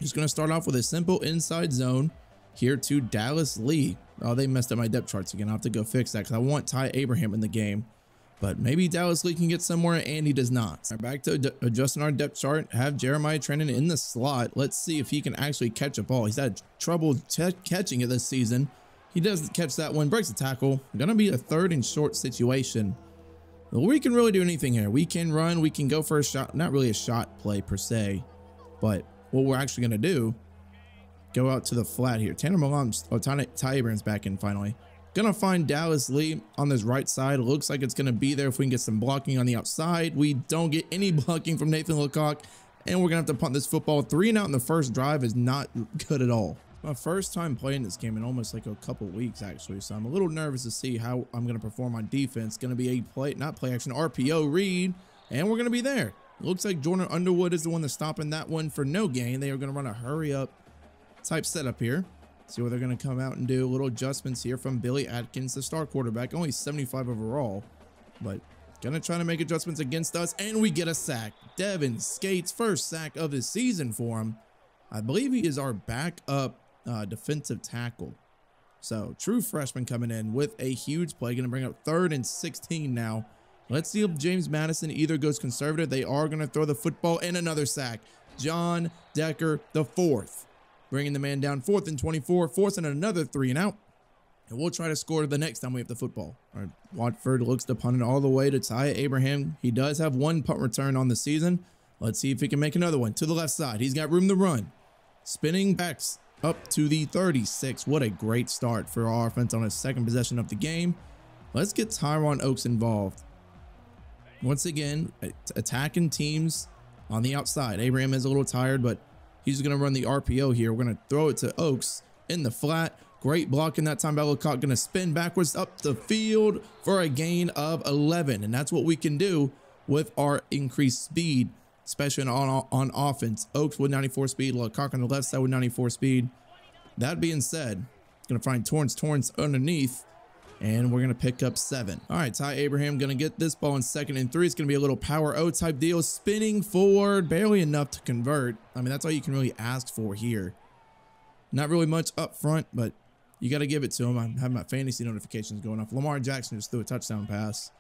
Speaker 1: Just going to start off with a simple inside zone here to Dallas Lee. Oh, they messed up my depth charts again. I'll have to go fix that because I want Ty Abraham in the game. But maybe Dallas Lee can get somewhere and he does not. Right, back to adjusting our depth chart. Have Jeremiah Trannon in the slot. Let's see if he can actually catch a ball. He's had trouble catching it this season. He does catch that one, breaks a tackle. Gonna be a third and short situation we can really do anything here. We can run, we can go for a shot, not really a shot play per se, but what we're actually going to do, go out to the flat here. Tanner Malam's, oh, Ty, Ty Abraham back in finally. Gonna find Dallas Lee on this right side. Looks like it's gonna be there if we can get some blocking on the outside. We don't get any blocking from Nathan Lecoq, and we're gonna have to punt this football. Three and out in the first drive is not good at all my first time playing this game in almost like a couple weeks actually so i'm a little nervous to see how i'm going to perform. On defense going to be a play not play action rpo read and we're going to be there. Looks like jordan underwood is the one that's stopping that one for no gain. They are going to run a hurry up type setup here. See what they're going to come out and do. Little adjustments here from billy atkins the star quarterback only 75 overall but gonna try to make adjustments against us and we get a sack. Devin skates first sack of the season for him. I believe he is our backup uh, defensive tackle. So true freshman coming in with a huge play. Going to bring up third and 16 now. Let's see if James Madison either goes conservative. They are going to throw the football and another sack. John Decker the fourth. Bringing the man down fourth and 24, forcing another three and out. And we'll try to score the next time we have the football. All right, Watford looks to punt it all the way to Ty Abraham. He does have one punt return on the season. Let's see if he can make another one to the left side. He's got room to run. Spinning backs up to the 36. What a great start for our offense on his second possession of the game. Let's get Tyron Oaks involved. Once again, attacking teams on the outside. Abraham is a little tired, but he's going to run the RPO here. We're going to throw it to Oaks in the flat. Great blocking that time by. Going to spin backwards up the field for a gain of 11. And that's what we can do with our increased speed, especially on, on offense. Oaks with 94 speed, Lecoq on the left side with 94 speed. That being said, going to find Torrance Torrance underneath and we're going to pick up seven. All right, Ty Abraham going to get this ball in second and three. It's going to be a little power O type deal, spinning forward, barely enough to convert. I mean, that's all you can really ask for here. Not really much up front, but you got to give it to him. I have my fantasy notifications going off. Lamar Jackson just threw a touchdown pass.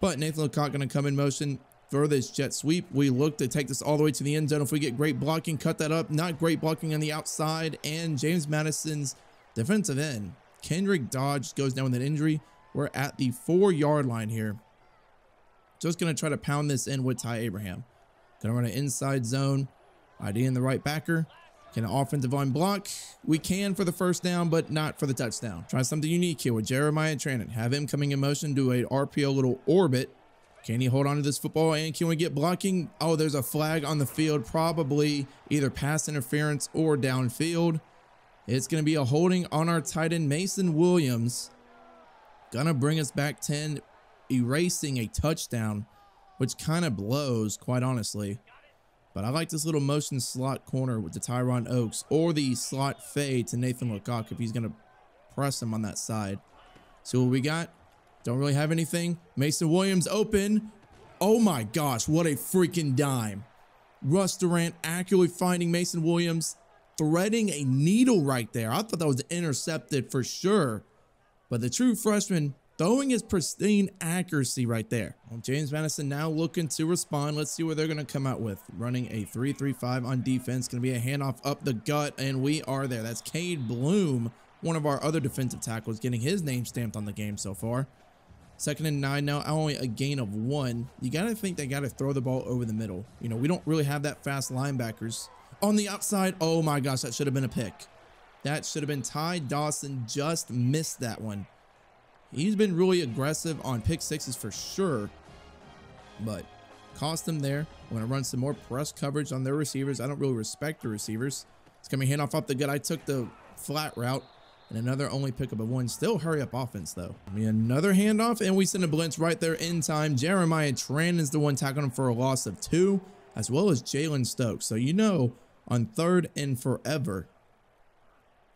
Speaker 1: But Nathan Lecoq going to come in motion for this jet sweep. We look to take this all the way to the end zone. If we get great blocking, cut that up. Not great blocking on the outside. And James Madison's defensive end Kendrick Dodge goes down with an injury. We're at the four yard line here. Just going to try to pound this in with Ty Abraham. Going to run an inside zone. ID in the right backer. Can an offensive line block? We can for the first down, but not for the touchdown. Try something unique here with Jeremiah Trannon. Have him coming in motion, do a RPO little orbit. Can he hold on to this football and can we get blocking? Oh, there's a flag on the field, probably either pass interference or downfield. It's going to be a holding on our tight end, Mason Williams. Gonna bring us back 10, erasing a touchdown, which kind of blows, quite honestly. But I like this little motion slot corner with the Tyron Oaks or the slot fade to Nathan Lecoq if he's going to press him on that side. So what we got? Don't really have anything. Mason Williams open. Oh my gosh, what a freaking dime. Russ Durant accurately finding Mason Williams threading a needle right there. I thought that was intercepted for sure. But the true freshman throwing his pristine accuracy right there. Well, James Madison now looking to respond. Let's see what they're going to come out with. Running a 3-3-5 on defense. Going to be a handoff up the gut, and we are there. That's Cade Bloom, one of our other defensive tackles, getting his name stamped on the game so far. Second and nine now, only a gain of one. You got to think they got to throw the ball over the middle. You know, we don't really have that fast linebackers on the outside. Oh my gosh, that should have been a pick. That should have been Ty Dawson. Just missed that one. He's been really aggressive on pick sixes for sure, but cost him there. I'm going to run some more press coverage on their receivers. I don't really respect the receivers. It's coming hand off up the gut. I took the flat route and another only pickup of one. Still hurry up offense though. I mean, another handoff and we send a blitz right there in time. Jeremiah Tran is the one tackling him for a loss of two, as well as Jalen Stokes. So you know on third and forever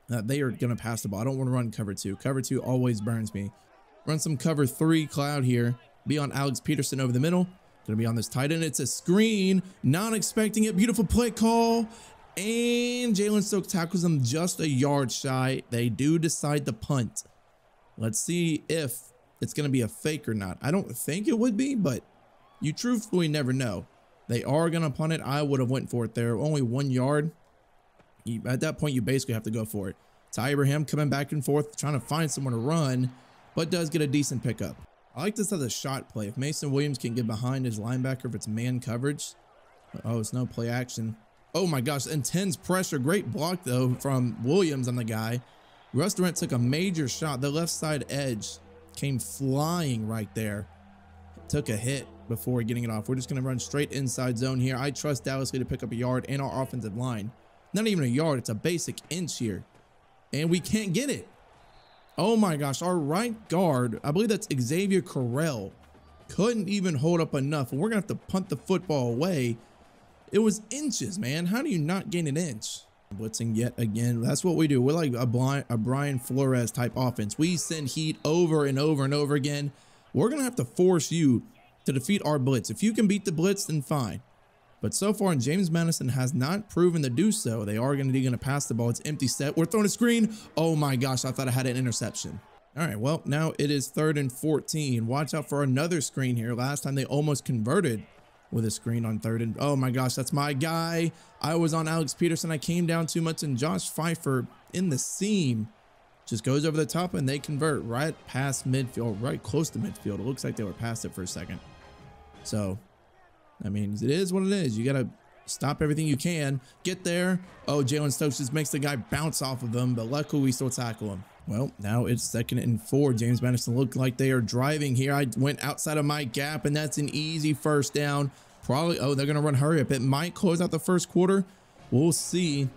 Speaker 1: that they are going to pass the ball. I don't want to run cover two. Cover two always burns me. Run some cover three cloud here. Be on Alex Peterson over the middle. Going to be on this tight end. It's a screen. Not expecting it. Beautiful play call. And Jalen Stokes tackles them just a yard shy. They do decide to punt. Let's see if it's going to be a fake or not. I don't think it would be, but you truthfully never know. They are going to punt it. I would have went for it there. Only one yard. You, at that point, you basically have to go for it. Ty Abraham coming back and forth, trying to find someone to run, but does get a decent pickup. I like this as a shot play. If Mason Williams can get behind his linebacker, if it's man coverage. Oh, it's no play action. Oh my gosh, intense pressure. Great block, though, from Williams on the guy. Russ Durant took a major shot. The left side edge came flying right there. Took a hit before getting it off. We're just going to run straight inside zone here. I trust Dallas Lee to pick up a yard and our offensive line. Not even a yard. It's a basic inch here. And we can't get it. Oh my gosh. Our right guard, I believe that's Xavier Carell, couldn't even hold up enough. And we're going to have to punt the football away. It was inches, man. How do you not gain an inch? Blitzing yet again. That's what we do. We're like a, blind, a Brian Flores type offense. We send heat over and over and over again. We're going to have to force you to defeat our blitz. If you can beat the blitz, then fine. But so far, James Madison has not proven to do so. They are going to be going to pass the ball. It's empty set. We're throwing a screen. Oh my gosh, I thought I had an interception. All right, well, now it is third and 14. Watch out for another screen here. Last time they almost converted with a screen on third and oh my gosh, that's my guy. I was on Alex Peterson. I came down too much and Josh Pfeiffer in the seam just goes over the top and they convert right past midfield, right close to midfield. It looks like they were past it for a second. So, I mean, it is what it is. You got to stop everything you can, get there. Oh, Jalen Stokes just makes the guy bounce off of them, but luckily we still tackle him. Well, now it's second and four. James Madison looked like they are driving here. I went outside of my gap, and that's an easy first down. Probably, oh, they're going to run hurry up. It might close out the first quarter. We'll see.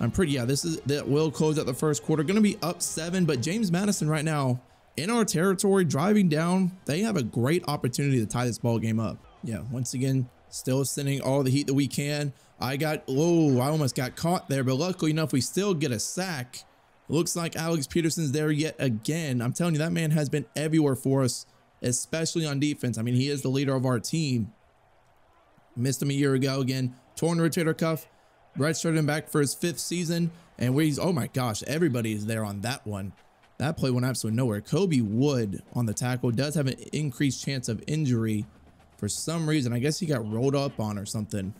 Speaker 1: I'm pretty, yeah, this is, that will close out the first quarter. Going to be up seven, but James Madison right now in our territory, driving down, they have a great opportunity to tie this ball game up. Yeah, once again, still sending all the heat that we can. I got, oh, I almost got caught there, but luckily enough, we still get a sack. Looks like Alex Peterson's there yet again. I'm telling you, that man has been everywhere for us, especially on defense. I mean, he is the leader of our team. Missed him a year ago again. Torn rotator cuff. Redshirted him back for his fifth season. And where he's, oh my gosh, everybody is there on that one. That play went absolutely nowhere. Kobe Wood on the tackle does have an increased chance of injury for some reason. I guess he got rolled up on or something.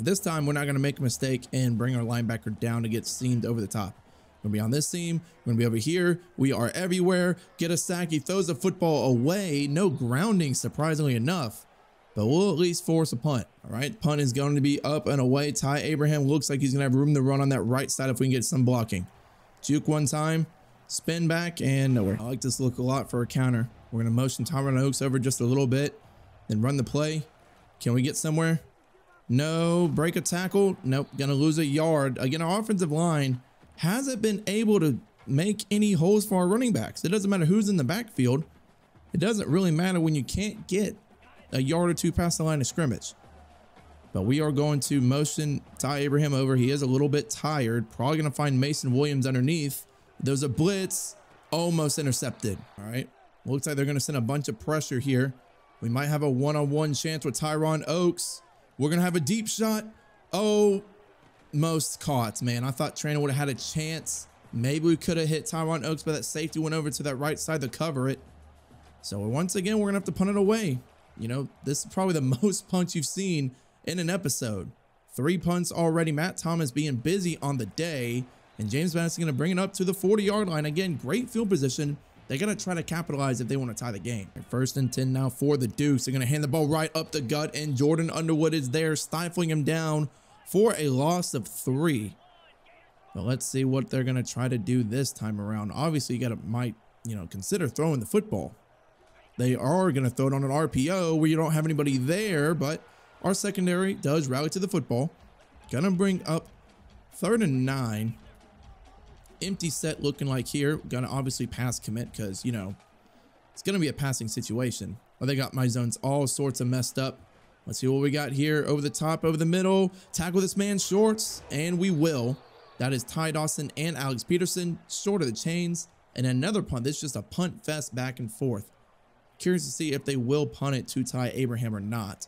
Speaker 1: This time, we're not going to make a mistake and bring our linebacker down to get seamed over the top. We're going to be on this seam. We're going to be over here. We are everywhere. Get a sack. He throws the football away. No grounding, surprisingly enough. But we'll at least force a punt. All right. Punt is going to be up and away. Ty Abraham looks like he's going to have room to run on that right side if we can get some blocking. Juke one time. Spin back and nowhere. I like this look a lot for a counter. We're going to motion Tyron Oaks over just a little bit. Then run the play. Can we get somewhere? No, break a tackle. Nope, gonna lose a yard. Again, our offensive line hasn't been able to make any holes for our running backs. It doesn't matter who's in the backfield. It doesn't really matter when you can't get a yard or two past the line of scrimmage. But we are going to motion Ty Abraham over. He is a little bit tired. Probably going to find Mason Williams underneath. There's a blitz. Almost intercepted. All right. Looks like they're going to send a bunch of pressure here. We might have a one-on-one -on -one chance with Tyron Oaks. We're going to have a deep shot. Oh, most caught, man. I thought Trainer would have had a chance. Maybe we could have hit Tyron Oaks, but that safety went over to that right side to cover it. So once again, we're going to have to punt it away. You know, this is probably the most punts you've seen in an episode. Three punts already. Matt Thomas being busy on the day. And James Madison going to bring it up to the 40-yard line. Again, great field position. They're going to try to capitalize if they want to tie the game. First and 10 now for the Dukes. They're going to hand the ball right up the gut, and Jordan Underwood is there, stifling him down for a loss of three. But let's see what they're going to try to do this time around. Obviously, you got to might, you know, consider throwing the football. They are going to throw it on an RPO where you don't have anybody there, but our secondary does rally to the football. Gonna bring up third and nine empty set looking like here. Gonna obviously pass commit because, you know, it's gonna be a passing situation. Oh, they got my zones all sorts of messed up. Let's see what we got here. Over the top, over the middle. Tackle this man shorts, and we will. That is Ty Dawson and Alex Peterson, short of the chains. And another punt. This is just a punt fest back and forth. Curious to see if they will punt it to Ty Abraham or not.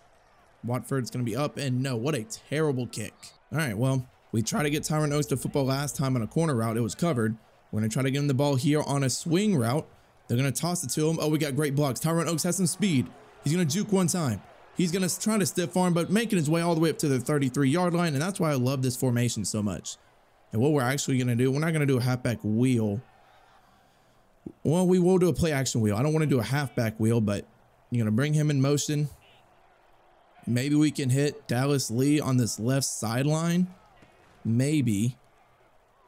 Speaker 1: Watford's going to be up, and no, what a terrible kick. All right, well, we tried to get Tyron Oaks to football last time on a corner route. It was covered. We're going to try to get him the ball here on a swing route. They're going to toss it to him. Oh, we got great blocks. Tyron Oaks has some speed. He's going to juke one time. He's going to try to stiff arm, but making his way all the way up to the 33-yard line, and that's why I love this formation so much. And what we're actually going to do, we're not going to do a halfback wheel. Well, we will do a play action wheel. I don't want to do a halfback wheel, but you're going to bring him in motion. Maybe we can hit Dallas Lee on this left sideline. Maybe.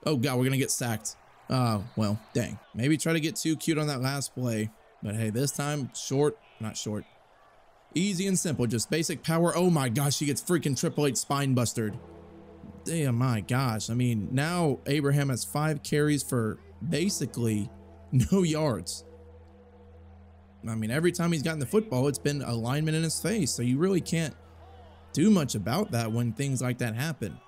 Speaker 1: Oh, God, we're going to get sacked. Oh, well, dang. Maybe try to get too cute on that last play. But hey, this time, short, not short. Easy and simple, just basic power. Oh my gosh, he gets freaking Triple H spine busted. Damn, my gosh. I mean, now Abraham has five carries for basically no yards. I mean, every time he's gotten the football, it's been alignment in his face. So you really can't do much about that when things like that happen.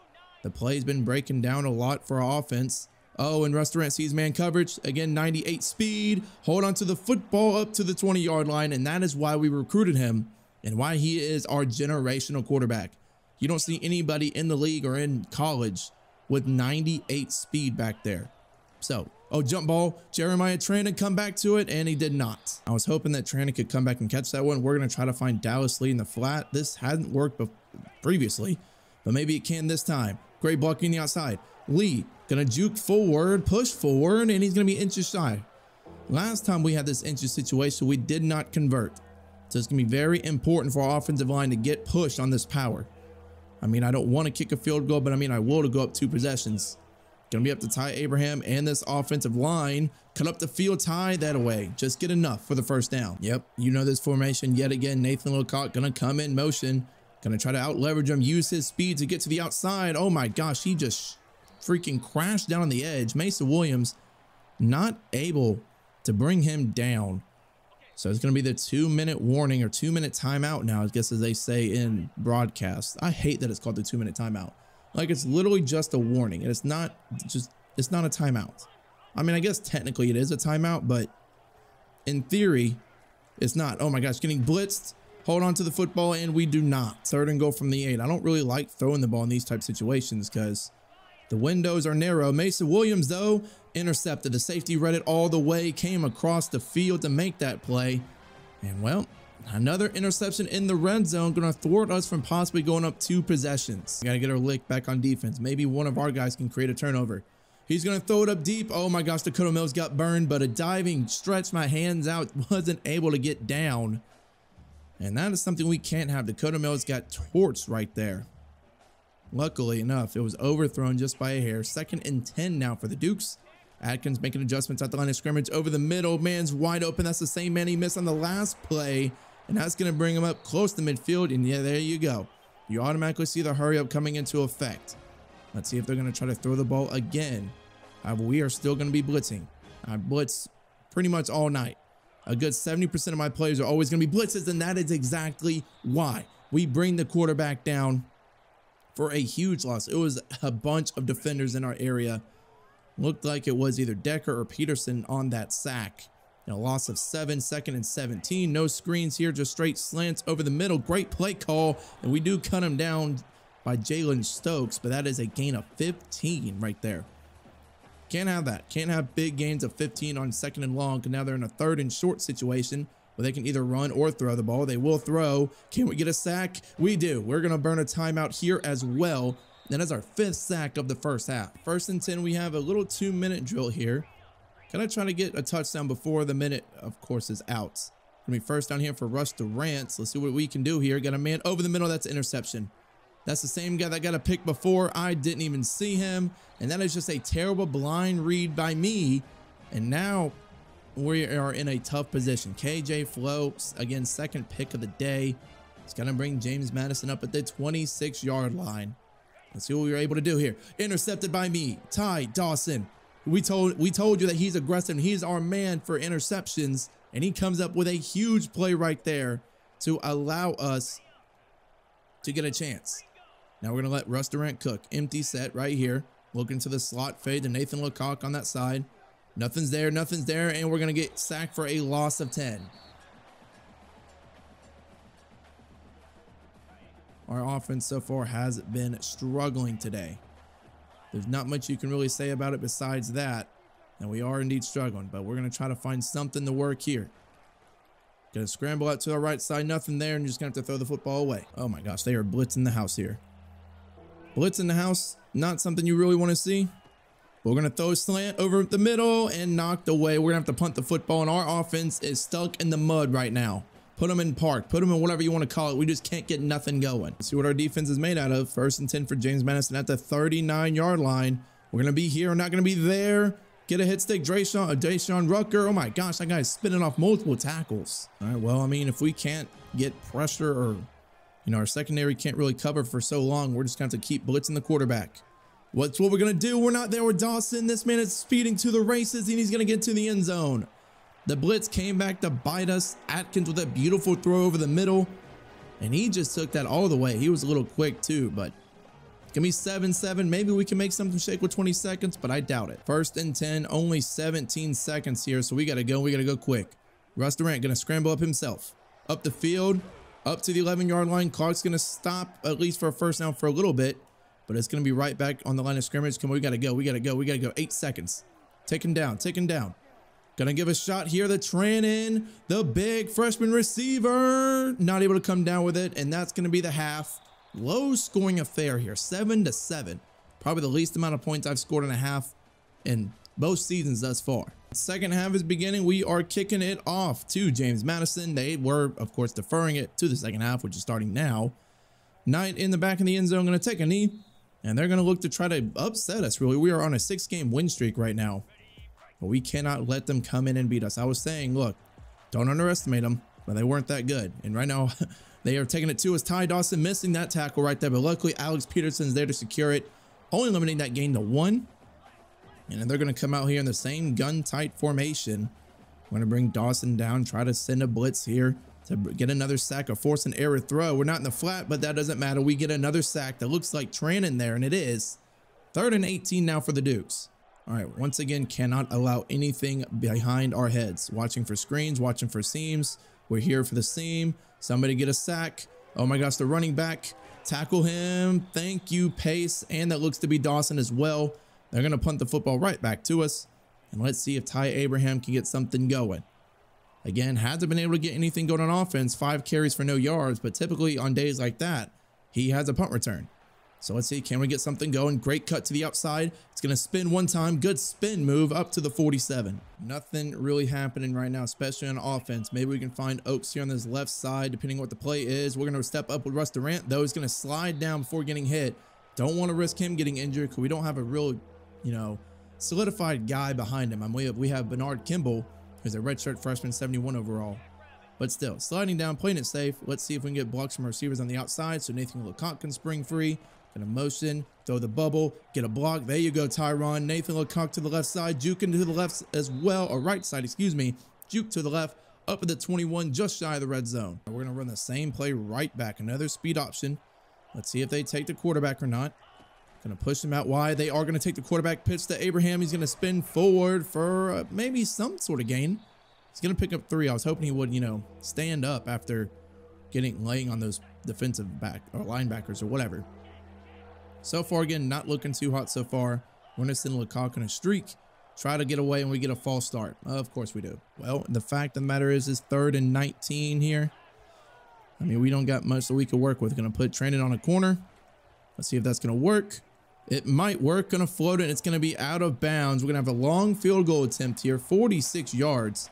Speaker 1: The play's been breaking down a lot for our offense. Oh, and Russ Durant sees man coverage. Again, 98 speed. Hold on to the football up to the 20 yard line. And that is why we recruited him and why he is our generational quarterback. You don't see anybody in the league or in college with 98 speed back there. So, oh, jump ball. Jeremiah Trannon come back to it, and he did not. I was hoping that Trannon could come back and catch that one. We're going to try to find Dallas Lee in the flat. This hadn't worked previously, but maybe it can this time. Great blocking the outside. Lee gonna juke forward, push forward, and he's gonna be inches shy. Last time we had this inches situation, we did not convert. So it's gonna be very important for our offensive line to get pushed on this power. I mean, I don't want to kick a field goal, but I mean, I will to go up two possessions. Gonna be up to Ty Abraham and this offensive line. Cut up the field, tie that away. Just get enough for the first down. Yep, you know this formation yet again. Nathan Lecoq gonna come in motion. Gonna try to out leverage him, use his speed to get to the outside. Oh my gosh, he just freaking crashed down on the edge. Mason Williams not able to bring him down. So it's going to be the two minute warning or two minute timeout now, I guess as they say in broadcast. I hate that it's called the two minute timeout. Like it's literally just a warning and it's not just, it's not a timeout. I mean, I guess technically it is a timeout, but in theory, it's not. Oh my gosh, getting blitzed hold on to the football, and we do not. Third and go from the eight. I don't really like throwing the ball in these type situations because the windows are narrow. Mason Williams, though, intercepted. The safety read it all the way, came across the field to make that play. And, well, another interception in the red zone going to thwart us from possibly going up two possessions. Got to get our lick back on defense. Maybe one of our guys can create a turnover. He's going to throw it up deep. Oh my gosh, Dakota Mills got burned, but a diving stretch my hands out wasn't able to get down. And that is something we can't have. Dakota Mills got torched right there. Luckily enough, it was overthrown just by a hair. Second and 10 now for the Dukes. Atkins making adjustments at the line of scrimmage over the middle. Man's wide open. That's the same man he missed on the last play. And that's going to bring him up close to midfield. And yeah, there you go. You automatically see the hurry up coming into effect. Let's see if they're going to try to throw the ball again. However, we are still going to be blitzing. I blitz pretty much all night a good 70% of my players are always going to be blitzes, and that is exactly why we bring the quarterback down for a huge loss. It was a bunch of defenders in our area. Looked like it was either Decker or Peterson on that sack. A loss of seven, second and 17. No screens here, just straight slants over the middle. Great play call, and we do cut him down by Jalen Stokes, but that is a gain of 15 right there. Can't have that. Can't have big gains of 15 on second and long. Now they're in a third and short situation where they can either run or throw the ball. They will throw. Can we get a sack? We do. We're going to burn a timeout here as well. That is our fifth sack of the first half. First and 10, we have a little two minute drill here. Gonna try to get a touchdown before the minute, of course, is out. Gonna be first down here for Russ Durant. Let's see what we can do here. Got a man over the middle. That's interception. That's the same guy that got a pick before. I didn't even see him. And that is just a terrible blind read by me. And now we are in a tough position. KJ Flo, again, second pick of the day. It's going to bring James Madison up at the 26 yard line. Let's see what we were able to do here. Intercepted by me, Ty Dawson. We told we told you that he's aggressive. He's our man for interceptions. And he comes up with a huge play right there to allow us to get a chance. Now we're going to let Russ Durant cook. Empty set right here. Looking to the slot fade to Nathan Lecoq on that side. Nothing's there, nothing's there, and we're going to get sacked for a loss of 10. Our offense so far has been struggling today. There's not much you can really say about it besides that. And we are indeed struggling, but we're going to try to find something to work here. Gonna scramble out to our right side, nothing there, and just gonna have to throw the football away. Oh my gosh, they are blitzing the house here. Blitz in the house, not something you really want to see. We're going to throw slant over the middle and knocked away. We're going to have to punt the football, and our offense is stuck in the mud right now. Put them in park. Put them in whatever you want to call it. We just can't get nothing going. See what our defense is made out of. First and 10 for James Madison at the 39-yard line. We're going to be here. We're not going to be there. Get a hit stick. Drayshawn, uh, Rucker. Oh my gosh, that guy's spinning off multiple tackles. All right, well, I mean, if we can't get pressure or you know, our secondary can't really cover for so long. We're just going to keep blitzing the quarterback. What's what we're going to do? We're not there with Dawson. This man is speeding to the races and he's going to get to the end zone. The blitz came back to bite us. Atkins with a beautiful throw over the middle. And he just took that all the way. He was a little quick too, but Give me 7-7. Maybe we can make something shake with 20 seconds, but I doubt it. First and 10, only 17 seconds here, so we got to go. We got to go quick. Russ Durant going to scramble up himself. Up the field, up to the 11 yard line. Clark's going to stop at least for a first down for a little bit, but it's going to be right back on the line of scrimmage. Come on, we got to go. We got to go. We got to go. Eight seconds. Take him down. Take him down. Gonna give a shot here. The Trannon, the big freshman receiver, not able to come down with it, and that's gonna be the half. Low scoring affair here, seven to seven. Probably the least amount of points I've scored in a half in both seasons thus far. Second half is beginning. We are kicking it off to James Madison. They were, of course, deferring it to the second half, which is starting now. Knight in the back of the end zone, going to take a knee, and they're going to look to try to upset us, really. We are on a six-game win streak right now. But we cannot let them come in and beat us. I was saying, look, don't underestimate them, but they weren't that good. And right now, they are taking it to us. Ty Dawson missing that tackle right there. But luckily, Alex Peterson's there to secure it, only limiting that gain to one. And they're going to come out here in the same gun-tight formation. We're going to bring Dawson down, try to send a blitz here to get another sack or force an error throw. We're not in the flat, but that doesn't matter. We get another sack that looks like Trannon there, and it is. Third and 18 now for the Dukes. All right, once again, cannot allow anything behind our heads. Watching for screens, watching for seams. We're here for the seam. Somebody get a sack. Oh my gosh, the running back. Tackle him. Thank you, Pace. And that looks to be Dawson as well. They're going to punt the football right back to us. And let's see if Ty Abraham can get something going. Again, hasn't been able to get anything going on offense. Five carries for no yards. But typically on days like that, he has a punt return. So let's see, can we get something going? Great cut to the outside. It's going to spin one time. Good spin move up to the 47. Nothing really happening right now, especially on offense. Maybe we can find Oaks here on this left side, depending what the play is. We're going to step up with Russ Durant, though. He's going to slide down before getting hit. Don't want to risk him getting injured because we don't have a real, you know, solidified guy behind him. I mean, we have, we have Bernard Kimball, who's a redshirt freshman, 71 overall. But still, sliding down, playing it safe. Let's see if we can get blocks from receivers on the outside so Nathan Lecoq can spring free. Gonna motion, throw the bubble, get a block. There you go, Tyron. Nathan Lecoq to the left side, juking to the left as well, or right side, excuse me. Juke to the left, up at the 21, just shy of the red zone. We're gonna run the same play right back, another speed option. Let's see if they take the quarterback or not. Gonna push them out wide. They are gonna take the quarterback pitch to Abraham. He's gonna spin forward for uh, maybe some sort of gain. He's gonna pick up three. I was hoping he would, you know, stand up after getting laying on those defensive back or linebackers or whatever. So far, again, not looking too hot so far. We're going to send Lecoq on a streak. Try to get away and we get a false start. Of course we do. Well, the fact of the matter is, is third and 19 here. I mean, we don't got much that we could work with. Going to put Trannon on a corner. Let's see if that's going to work. It might work. To float it. It's to be out of bounds. We're to have a long field goal attempt here. 46 yards.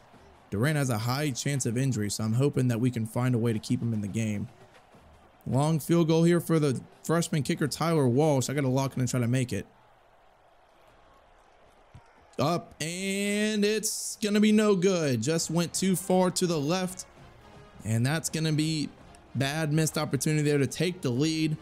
Speaker 1: Durant has a high chance of injury, so I'm hoping that we can find a way to keep him in the game. Long field goal here for the freshman kicker Tyler Walsh. I got to lock in and try to make it. Up and it's going to be no good. Just went too far to the left. And that's going to be bad missed opportunity there to take the lead.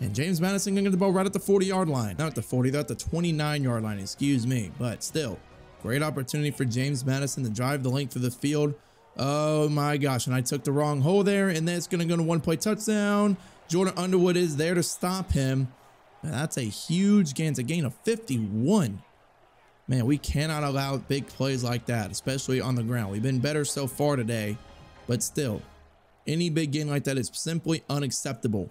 Speaker 1: And James Madison to get the ball right at the 40 yard line. Not at the 40, they're at the 29 yard line, excuse me. But still, great opportunity for James Madison to drive the length of the field. Oh my gosh. And I took the wrong hole there. And going to go to one play touchdown. Jordan Underwood is there to stop him. that's a huge gain. It's a gain of 51. Man, we cannot allow big plays like that, especially on the ground. We've been better so far today, but still, any big gain like that is simply unacceptable.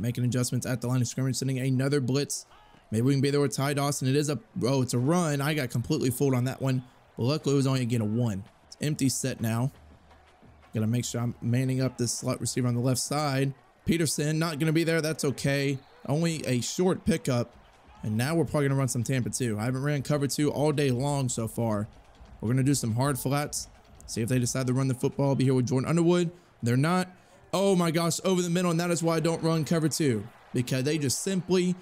Speaker 1: Making adjustments at the line of scrimmage, sending another blitz. Maybe we can be there with Ty Dawson. It is a, oh, it's a run. I got completely fooled on that one. But luckily, it was only again a one empty set now. Gotta make sure I'm manning up this slot receiver on the left side. Peterson not gonna be there. That's okay. Only a short pickup. And now we're probably gonna run some Tampa 2. I haven't ran cover 2 all day long so far. We're gonna do some hard flats. See if they decide to run the football. I'll be here with Jordan Underwood. They're not. Oh my gosh, over the middle. And that is why I don't run cover 2. Because they just simply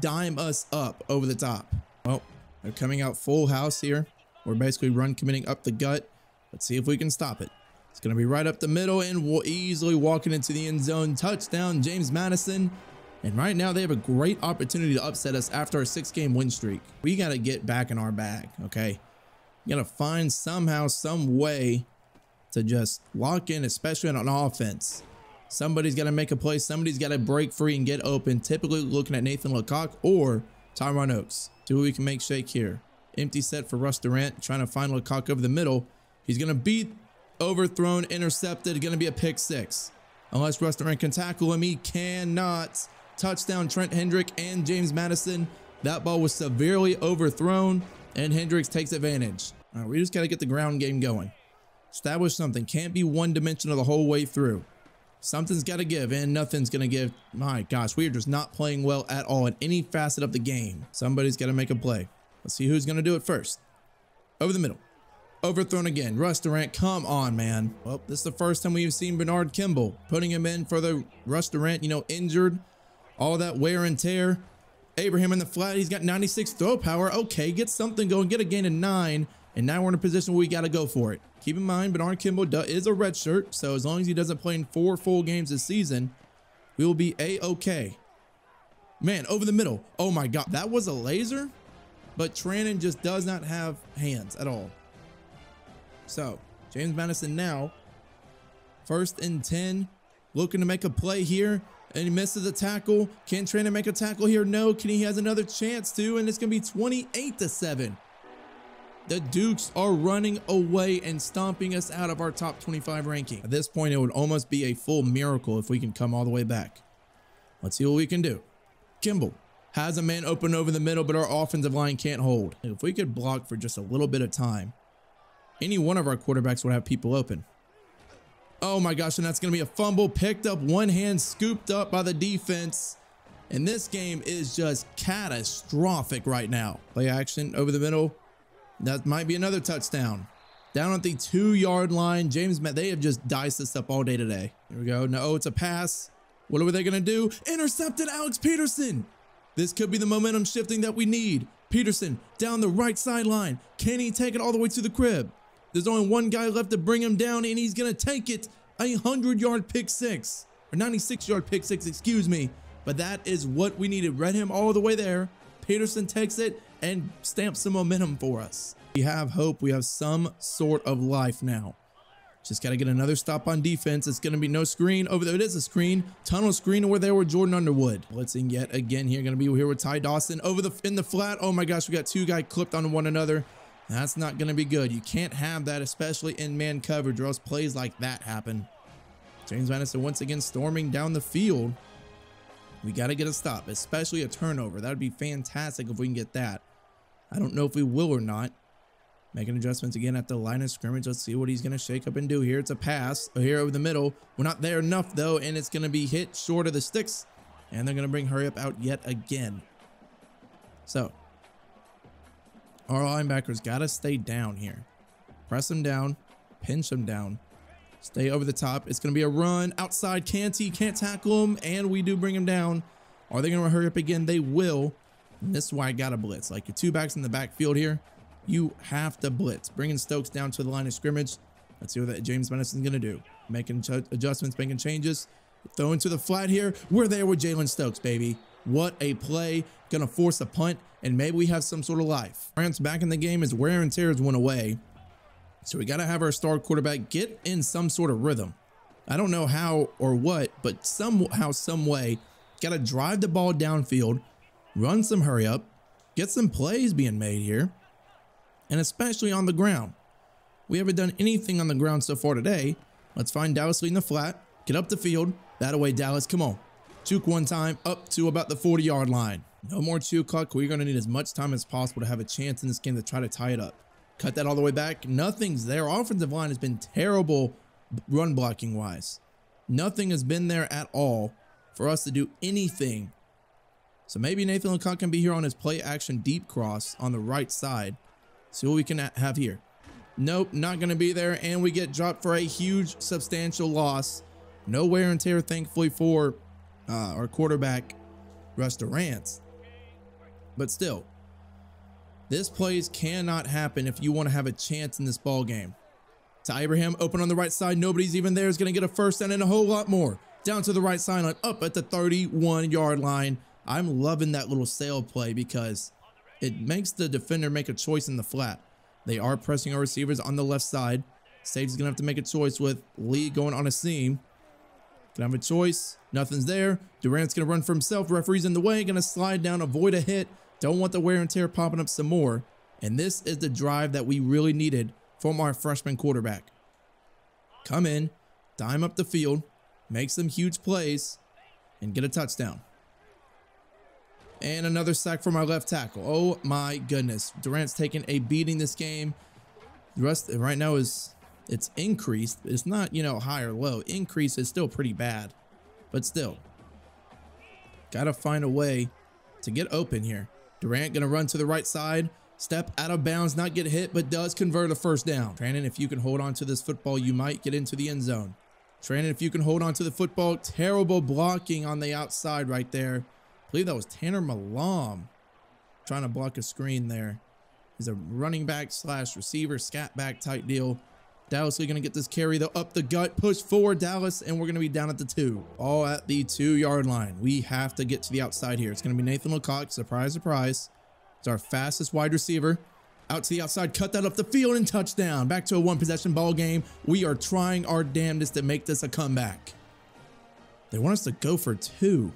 Speaker 1: dime us up over the top. Well, they're coming out full house here. We're basically run committing up the gut. Let's see if we can stop it. It's going to be right up the middle and we'll easily walking into the end zone. Touchdown, James Madison. And right now they have a great opportunity to upset us after our six game win streak. We got to get back in our bag. Okay. Got to find somehow, some way to just lock in, especially on offense. Somebody's got to make a play. Somebody's got to break free and get open. Typically looking at Nathan Lecoq or Tyron Oaks. What we can make shake here. Empty set for Russ Durant, trying to find Lecoq over the middle. He's going to beat overthrown, intercepted, going to be a pick six. Unless Russ Durant can tackle him, he cannot. Touchdown, Trent Hendrick and James Madison. That ball was severely overthrown, and Hendricks takes advantage. All right, we just got to get the ground game going. Establish something. Can't be one dimensional the whole way through. Something's got to give, and nothing's going to give. My gosh, we are just not playing well at all in any facet of the game. Somebody's got to make a play. Let's see who's going to do it first. Over the middle. Overthrown again. Russ Durant, come on, man. Well, this is the first time we've seen Bernard Kimball. Putting him in for the Russ Durant, you know, injured. All that wear and tear. Abraham in the flat. He's got 96 throw power. Okay, get something going. Get a gain of nine. And now we're in a position where we got to go for it. Keep in mind, Bernard Kimball is a red shirt. So as long as he doesn't play in four full games this season, we will be A-okay. Man, over the middle. Oh my God. That was a laser? But Trannon just does not have hands at all. So, James Madison now, first and 10, looking to make a play here. And he misses the tackle. Can Trannon make a tackle here? No. Can he has another chance to? And it's going to be 28 to 7. The Dukes are running away and stomping us out of our top 25 ranking. At this point, it would almost be a full miracle if we can come all the way back. Let's see what we can do. Kimball has a man open over the middle, but our offensive line can't hold. If we could block for just a little bit of time, any one of our quarterbacks would have people open. Oh my gosh, and that's going to be a fumble picked up, one hand scooped up by the defense. And this game is just catastrophic right now. Play action over the middle. That might be another touchdown. Down at the two yard line, James, they have just diced this up all day today. Here we go. No, oh, it's a pass. What are they going to do? Intercepted Alex Peterson. This could be the momentum shifting that we need. Peterson down the right sideline. Can he take it all the way to the crib? There's only one guy left to bring him down, and he's going to take it. A 100 yard pick six, or 96 yard pick six, excuse me. But that is what we needed. Read him all the way there. Peterson takes it and stamp some momentum for us. We have hope. We have some sort of life now. Just got to get another stop on defense. It's going to be no screen over there. It is a screen. Tunnel screen over there with Jordan Underwood. Blitzing yet again here. Going to be here with Ty Dawson over the in the flat. Oh my gosh, we got two guys clipped on one another. That's not going to be good. You can't have that, especially in man coverage, or else plays like that happen. James Madison once again storming down the field. We got to get a stop, especially a turnover. That would be fantastic if we can get that. I don't know if we will or not. Making adjustments again at the line of scrimmage. Let's see what he's going to shake up and do here. It's a pass here over the middle. We're not there enough, though, and it's going to be hit short of the sticks. And they're going to bring hurry up out yet again. So, our linebackers got to stay down here. Press them down. Pinch them down. Stay over the top. It's going to be a run. Outside, Canty can't tackle him, and we do bring him down. Are they going to hurry up again? They will. And this is why I got to blitz. Like your two backs in the backfield here you have to blitz. Bringing Stokes down to the line of scrimmage. Let's see what that James Madison's going to do. Making adjustments, making changes. Throwing to the flat here. We're there with Jalen Stokes, baby. What a play. Going to force a punt, and maybe we have some sort of life. France back in the game as wear and tears went away. So we got to have our star quarterback get in some sort of rhythm. I don't know how or what, but somehow, some way, got to drive the ball downfield, run some hurry up, get some plays being made here and especially on the ground. We haven't done anything on the ground so far today. Let's find Dallas leading the flat, get up the field. That away, Dallas, come on. Juke one time up to about the 40 yard line. No more two clock. We're going to need as much time as possible to have a chance in this game to try to tie it up. Cut that all the way back. Nothing's there. offensive line has been terrible run blocking wise. Nothing has been there at all for us to do anything. So maybe Nathan Lecoq can be here on his play action deep cross on the right side. See what we can have here. Nope, not going to be there. And we get dropped for a huge, substantial loss. No wear and tear, thankfully, for uh, our quarterback, Russ Durant. But still, this plays cannot happen if you want to have a chance in this ball game. To Abraham, open on the right side. Nobody's even there. Is going to get a first down and a whole lot more. Down to the right sideline, up at the 31 yard line. I'm loving that little sail play because it makes the defender make a choice in the flat. They are pressing our receivers on the left side. Safety's going to have to make a choice with Lee going on a seam. Gonna have a choice. Nothing's there. Durant's gonna run for himself. Referee's in the way. Gonna slide down, avoid a hit. Don't want the wear and tear popping up some more. And this is the drive that we really needed from our freshman quarterback. come in, dime up the field, make some huge plays, and get a touchdown. And another sack from our left tackle. Oh my goodness. Durant's taking a beating this game. The rest right now is it's increased. It's not, you know, high or low. Increase is still pretty bad. But still. Gotta find a way to get open here. Durant gonna run to the right side. Step out of bounds, not get hit, but does convert a first down. Trannon, if you can hold on to this football, you might get into the end zone. Trannon, if you can hold on to the football, terrible blocking on the outside right there believe that was Tanner Malam trying to block a screen there. He's a running back slash receiver, scat back type deal. Dallas are going to get this carry though up the gut, push forward Dallas, and we're going to be down at the two. All at the two yard line. We have to get to the outside here. It's going to be Nathan Lecoq. Surprise, surprise. It's our fastest wide receiver. Out to the outside, cut that up the field and touchdown. Back to a one possession ball game. We are trying our damnedest to make this a comeback. They want us to go for two.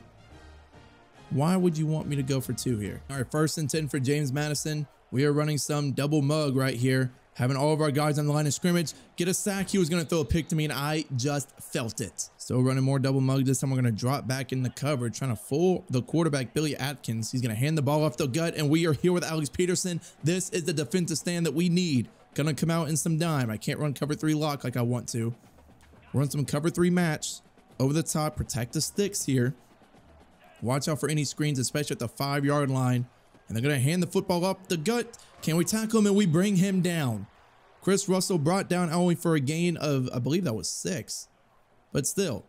Speaker 1: Why would you want me to go for two here? All right, first and 10 for James Madison. We are running some double mug right here. Having all of our guys on the line of scrimmage. Get a sack. He was going to throw a pick to me, and I just felt it. So running more double mug. This time we're going to drop back in the cover, trying to fool the quarterback, Billy Atkins. He's going to hand the ball off the gut, and we are here with Alex Peterson. This is the defensive stand that we need. Going to come out in some dime. I can't run cover three lock like I want to. Run some cover three match. Over the top, protect the sticks here. Watch out for any screens, especially at the five yard line. And they're going to hand the football up the gut. Can we tackle him and we bring him down? Chris Russell brought down only for a gain of, I believe that was six. But still,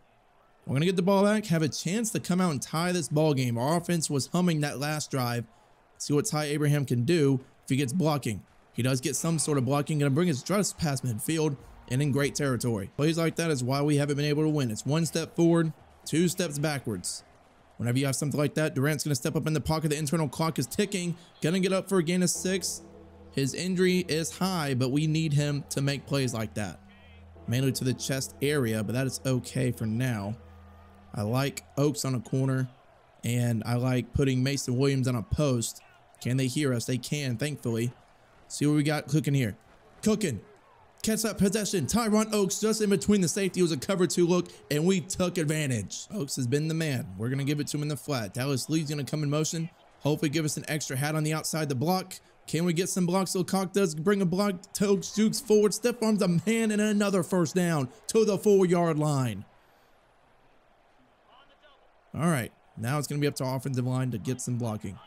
Speaker 1: we're going to get the ball back, have a chance to come out and tie this ball game. Our offense was humming that last drive. See what Ty Abraham can do if he gets blocking. He does get some sort of blocking. Going to bring his dress past midfield and in great territory. Plays like that is why we haven't been able to win. It's one step forward, two steps backwards. Whenever you have something like that, Durant's going to step up in the pocket. The internal clock is ticking. Going to get up for a gain of six. His injury is high, but we need him to make plays like that. Mainly to the chest area, but that is okay for now. I like Oaks on a corner, and I like putting Mason Williams on a post. Can they hear us? They can, thankfully. See what we got cooking here. Cooking. Catch that possession. Tyron Oaks just in between the safety. Was a cover two look, and we took advantage. Oaks has been the man. We're going to give it to him in the flat. Dallas Lee's going to come in motion. Hopefully give us an extra hat on the outside the block. Can we get some blocks? So Cock does bring a block. Oaks jukes forward. Step arms a man and another first down to the four yard line. All right. Now it's going to be up to offensive line to get some blocking.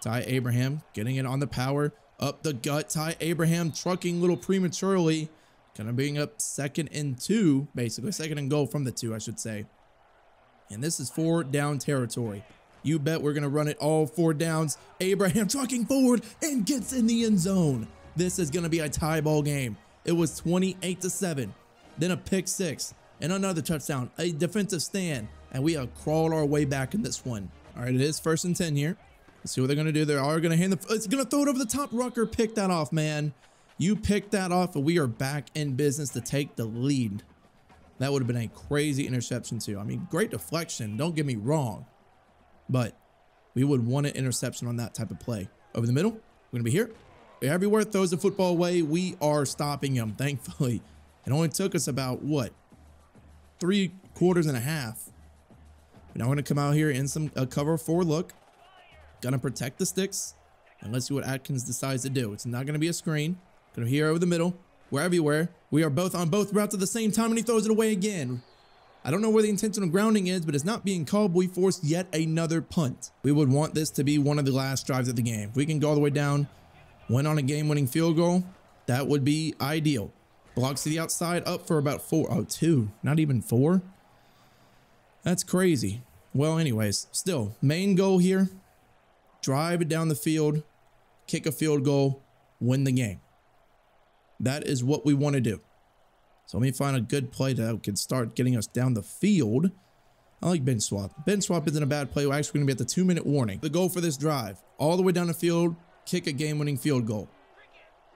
Speaker 1: Ty Abraham getting it on the power up the gut. Ty Abraham trucking a little prematurely. Kind of being up second and two, basically. Second and goal from the two, I should say. And this is four down territory. You bet we're going to run it all four downs. Abraham trucking forward and gets in the end zone. This is going to be a tie ball game. It was 28 to 7. Then a pick six and another touchdown, a defensive stand. And we have crawled our way back in this one. All right, it is first and 10 here. See what they're going to do. They are going to hand the... It's going to throw it over the top. Rucker, pick that off, man. You picked that off, and we are back in business to take the lead. That would have been a crazy interception, too. I mean, great deflection. Don't get me wrong. But we would want an interception on that type of play. Over the middle, we're going to be here. Everywhere throws the football away, we are stopping him, thankfully. It only took us about, what, three quarters and a half. Now we're going to come out here in some a cover four look. Gonna protect the sticks and let's see what Atkins decides to do. It's not gonna be a screen. Gonna here over the middle. We're everywhere. We are both on both routes at the same time and he throws it away again. I don't know where the intentional grounding is, but it's not being called. We force yet another punt. We would want this to be one of the last drives of the game. If we can go all the way down, win on a game-winning field goal, that would be ideal. Blocks to the outside, up for about four. Oh, two, not even four. That's crazy. Well, anyways, still, main goal here, drive it down the field, kick a field goal, win the game. That is what we want to do. So let me find a good play that can start getting us down the field. I like Ben swap. Ben swap isn't a bad play. We're actually going to be at the two minute warning. The goal for this drive, all the way down the field, kick a game winning field goal.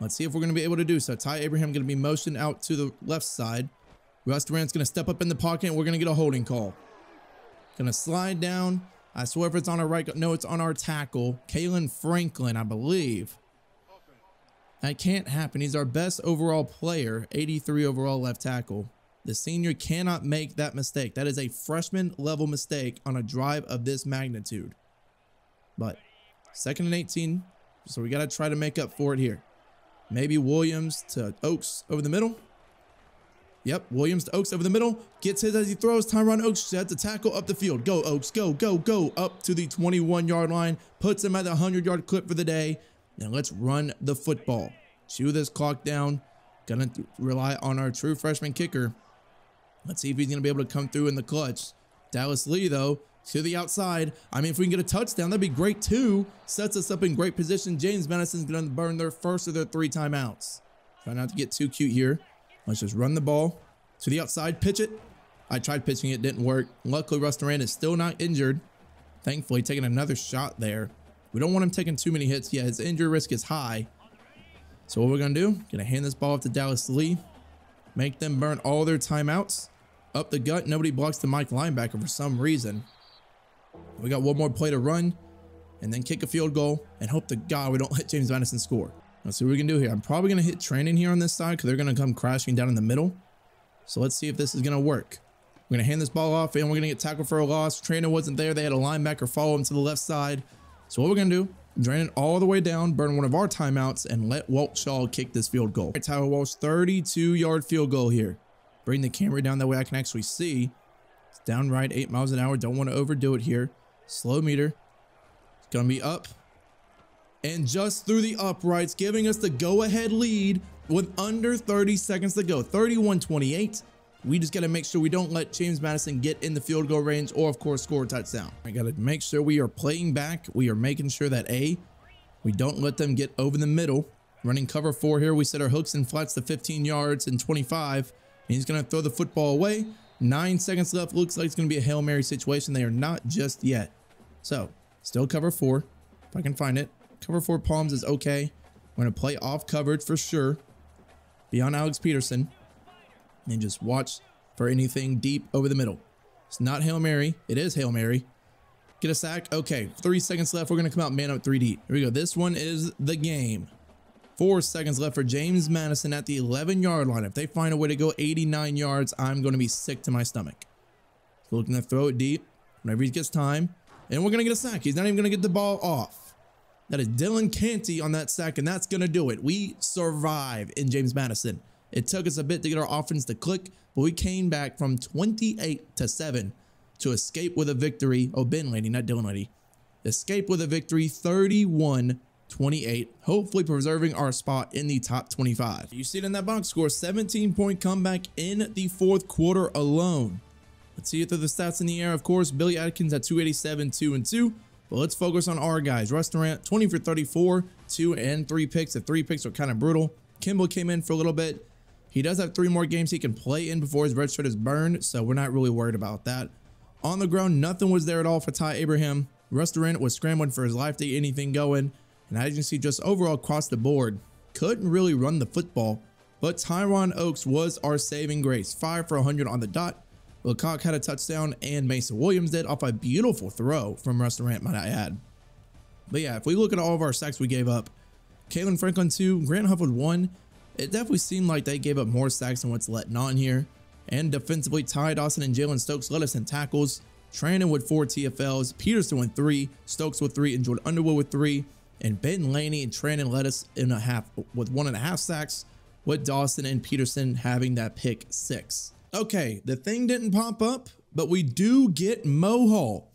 Speaker 1: Let's see if we're going to be able to do so. Ty Abraham going to be motioned out to the left side. Russ Durant's going to step up in the pocket and we're going to get a holding call. Going to slide down, I swear if it's on our right, no, it's on our tackle. Kalen Franklin, I believe. That can't happen. He's our best overall player, 83 overall left tackle. The senior cannot make that mistake. That is a freshman level mistake on a drive of this magnitude. But second and 18. So we got to try to make up for it here. Maybe Williams to Oaks over the middle. Yep, Williams to Oaks over the middle. Gets his as he throws. Tyron Oaks had to tackle up the field. Go, Oaks. Go, go, go. Up to the 21 yard line. Puts him at the 100 yard clip for the day. Now let's run the football. Chew this clock down. Gonna rely on our true freshman kicker. Let's see if he's gonna be able to come through in the clutch. Dallas Lee, though, to the outside. I mean, if we can get a touchdown, that'd be great too. Sets us up in great position. James Madison's gonna burn their first of their three timeouts. Try not to get too cute here. Let's just run the ball to the outside, pitch it. I tried pitching it, didn't work. Luckily, Russ Durant is still not injured. Thankfully, taking another shot there. We don't want him taking too many hits. Yeah, his injury risk is high. So what we're going to do, going to hand this ball off to Dallas Lee. Make them burn all their timeouts. Up the gut, nobody blocks the Mike linebacker for some reason. We got one more play to run and then kick a field goal and hope to God we don't let James Madison score. Let's see what we can do here. I'm probably going to hit training here on this side because they're going to come crashing down in the middle. So let's see if this is going to work. We're going to hand this ball off and we're going to get tackled for a loss. Trainer wasn't there. They had a linebacker follow him to the left side. So what we're going to do, drain it all the way down, burn one of our timeouts, and let Walt Shaw kick this field goal. Right, Tyler Walsh, 32 yard field goal here. Bring the camera down that way I can actually see. It's downright 8 miles an hour. Don't want to overdo it here. Slow meter. It's going to be up and just through the uprights, giving us the go-ahead lead with under 30 seconds to go. 31-28. We just got to make sure we don't let James Madison get in the field goal range or, of course, score a touchdown. I got to make sure we are playing back. We are making sure that, A, we don't let them get over the middle. Running cover four here, we set our hooks and flats to 15 yards and 25. And he's going to throw the football away. Nine seconds left. Looks like it's going to be a Hail Mary situation. They are not just yet. So, still cover four, if I can find it. Cover four palms is okay. We're going to play off coverage for sure. Beyond Alex Peterson. And just watch for anything deep over the middle. It's not Hail Mary. It is Hail Mary. Get a sack. Okay, three seconds left. We're going to come out man up 3 deep. Here we go. This one is the game. Four seconds left for James Madison at the 11 yard line. If they find a way to go 89 yards, I'm going to be sick to my stomach. Looking to throw it deep whenever he gets time. And we're going to get a sack. He's not even going to get the ball off. That is Dylan Canty on that sack, and that's going to do it. We survive in James Madison. It took us a bit to get our offense to click, but we came back from 28 to 7 to escape with a victory. Oh, Ben Laney, not Dylan Laney. Escape with a victory 31 28, hopefully preserving our spot in the top 25. You see it in that box score 17 point comeback in the fourth quarter alone. Let's see it through the stats in the air. Of course, Billy Atkins at 287, 2 and 2. But let's focus on our guys. Russ Durant, 20 for 34, two and three picks. The three picks are kind of brutal. Kimball came in for a little bit. He does have three more games he can play in before his red shirt is burned, so we're not really worried about that. On the ground, nothing was there at all for Ty Abraham. Russ Durant was scrambling for his life to get anything going. And as you can see, just overall across the board, couldn't really run the football. But Tyron Oaks was our saving grace. 5 for 100 on the dot, Lecoq had a touchdown and Mason Williams did off a beautiful throw from Russ Durant, might I add. But yeah, if we look at all of our sacks we gave up, Kalen Franklin two, Grant Huff with one, it definitely seemed like they gave up more sacks than what's letting on here. And defensively, Ty Dawson and Jalen Stokes led us in tackles. Trannon with four TFLs, Peterson with three, Stokes with three, and Jordan Underwood with three. And Ben Laney and Trannon led us in a half with one and a half sacks, with Dawson and Peterson having that pick six. Okay, the thing didn't pop up, but we do get Mo Hall.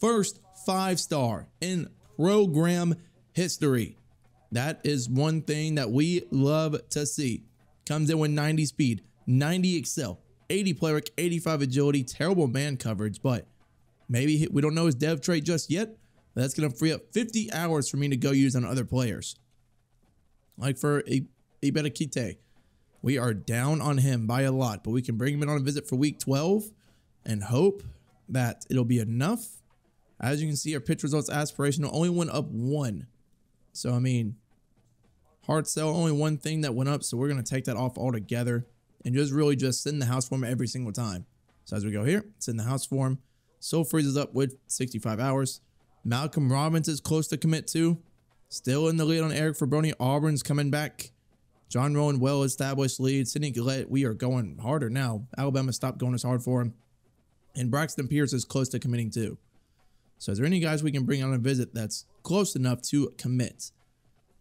Speaker 1: First five star in program history. That is one thing that we love to see. Comes in with 90 speed, 90 excel, 80 play work, 85 agility, terrible man coverage, but maybe we don't know his dev trait just yet. That's going to free up 50 hours for me to go use on other players. Like for Ibeta Kite. We are down on him by a lot, but we can bring him in on a visit for week 12 and hope that it'll be enough. As you can see, our pitch results aspirational only went up one. So, I mean, hard sell, only one thing that went up. So we're going to take that off altogether and just really just send the house form every single time. So as we go here, send the house form. Soul freezes up with 65 hours. Malcolm Robbins is close to commit to. Still in the lead on Eric Fabroni. Auburn's coming back John Rowan, well established lead. Sidney Gullette, we are going harder now. Alabama stopped going as hard for him. And Braxton Pierce is close to committing too. So is there any guys we can bring on a visit that's close enough to commit?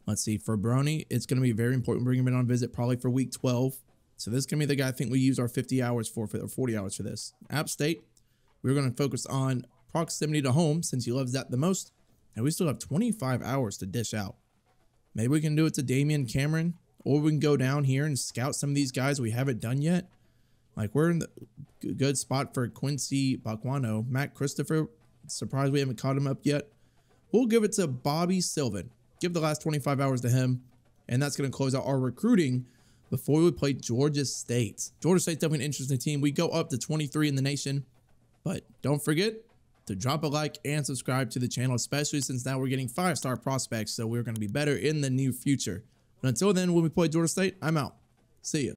Speaker 1: Let's see. Fabroni, it's going to be very important bringing him in on visit probably for week 12. So this to be the guy I think we use our 50 hours for, for or 40 hours for this. App State, we're going to focus on proximity to home since he loves that the most. And we still have 25 hours to dish out. Maybe we can do it to Damian Cameron. Or we can go down here and scout some of these guys we haven't done yet. Like we're in the good spot for Quincy Baquano. Matt Christopher, surprised we haven't caught him up yet. We'll give it to Bobby Sylvan. Give the last 25 hours to him. And that's going to close out our recruiting before we play Georgia State. Georgia State's definitely an interesting team. We go up to 23 in the nation. But don't forget to drop a like and subscribe to the channel, especially since now we're getting five-star prospects. So we're going to be better in the near future. But until then, when we play Georgia State, I'm out. See ya.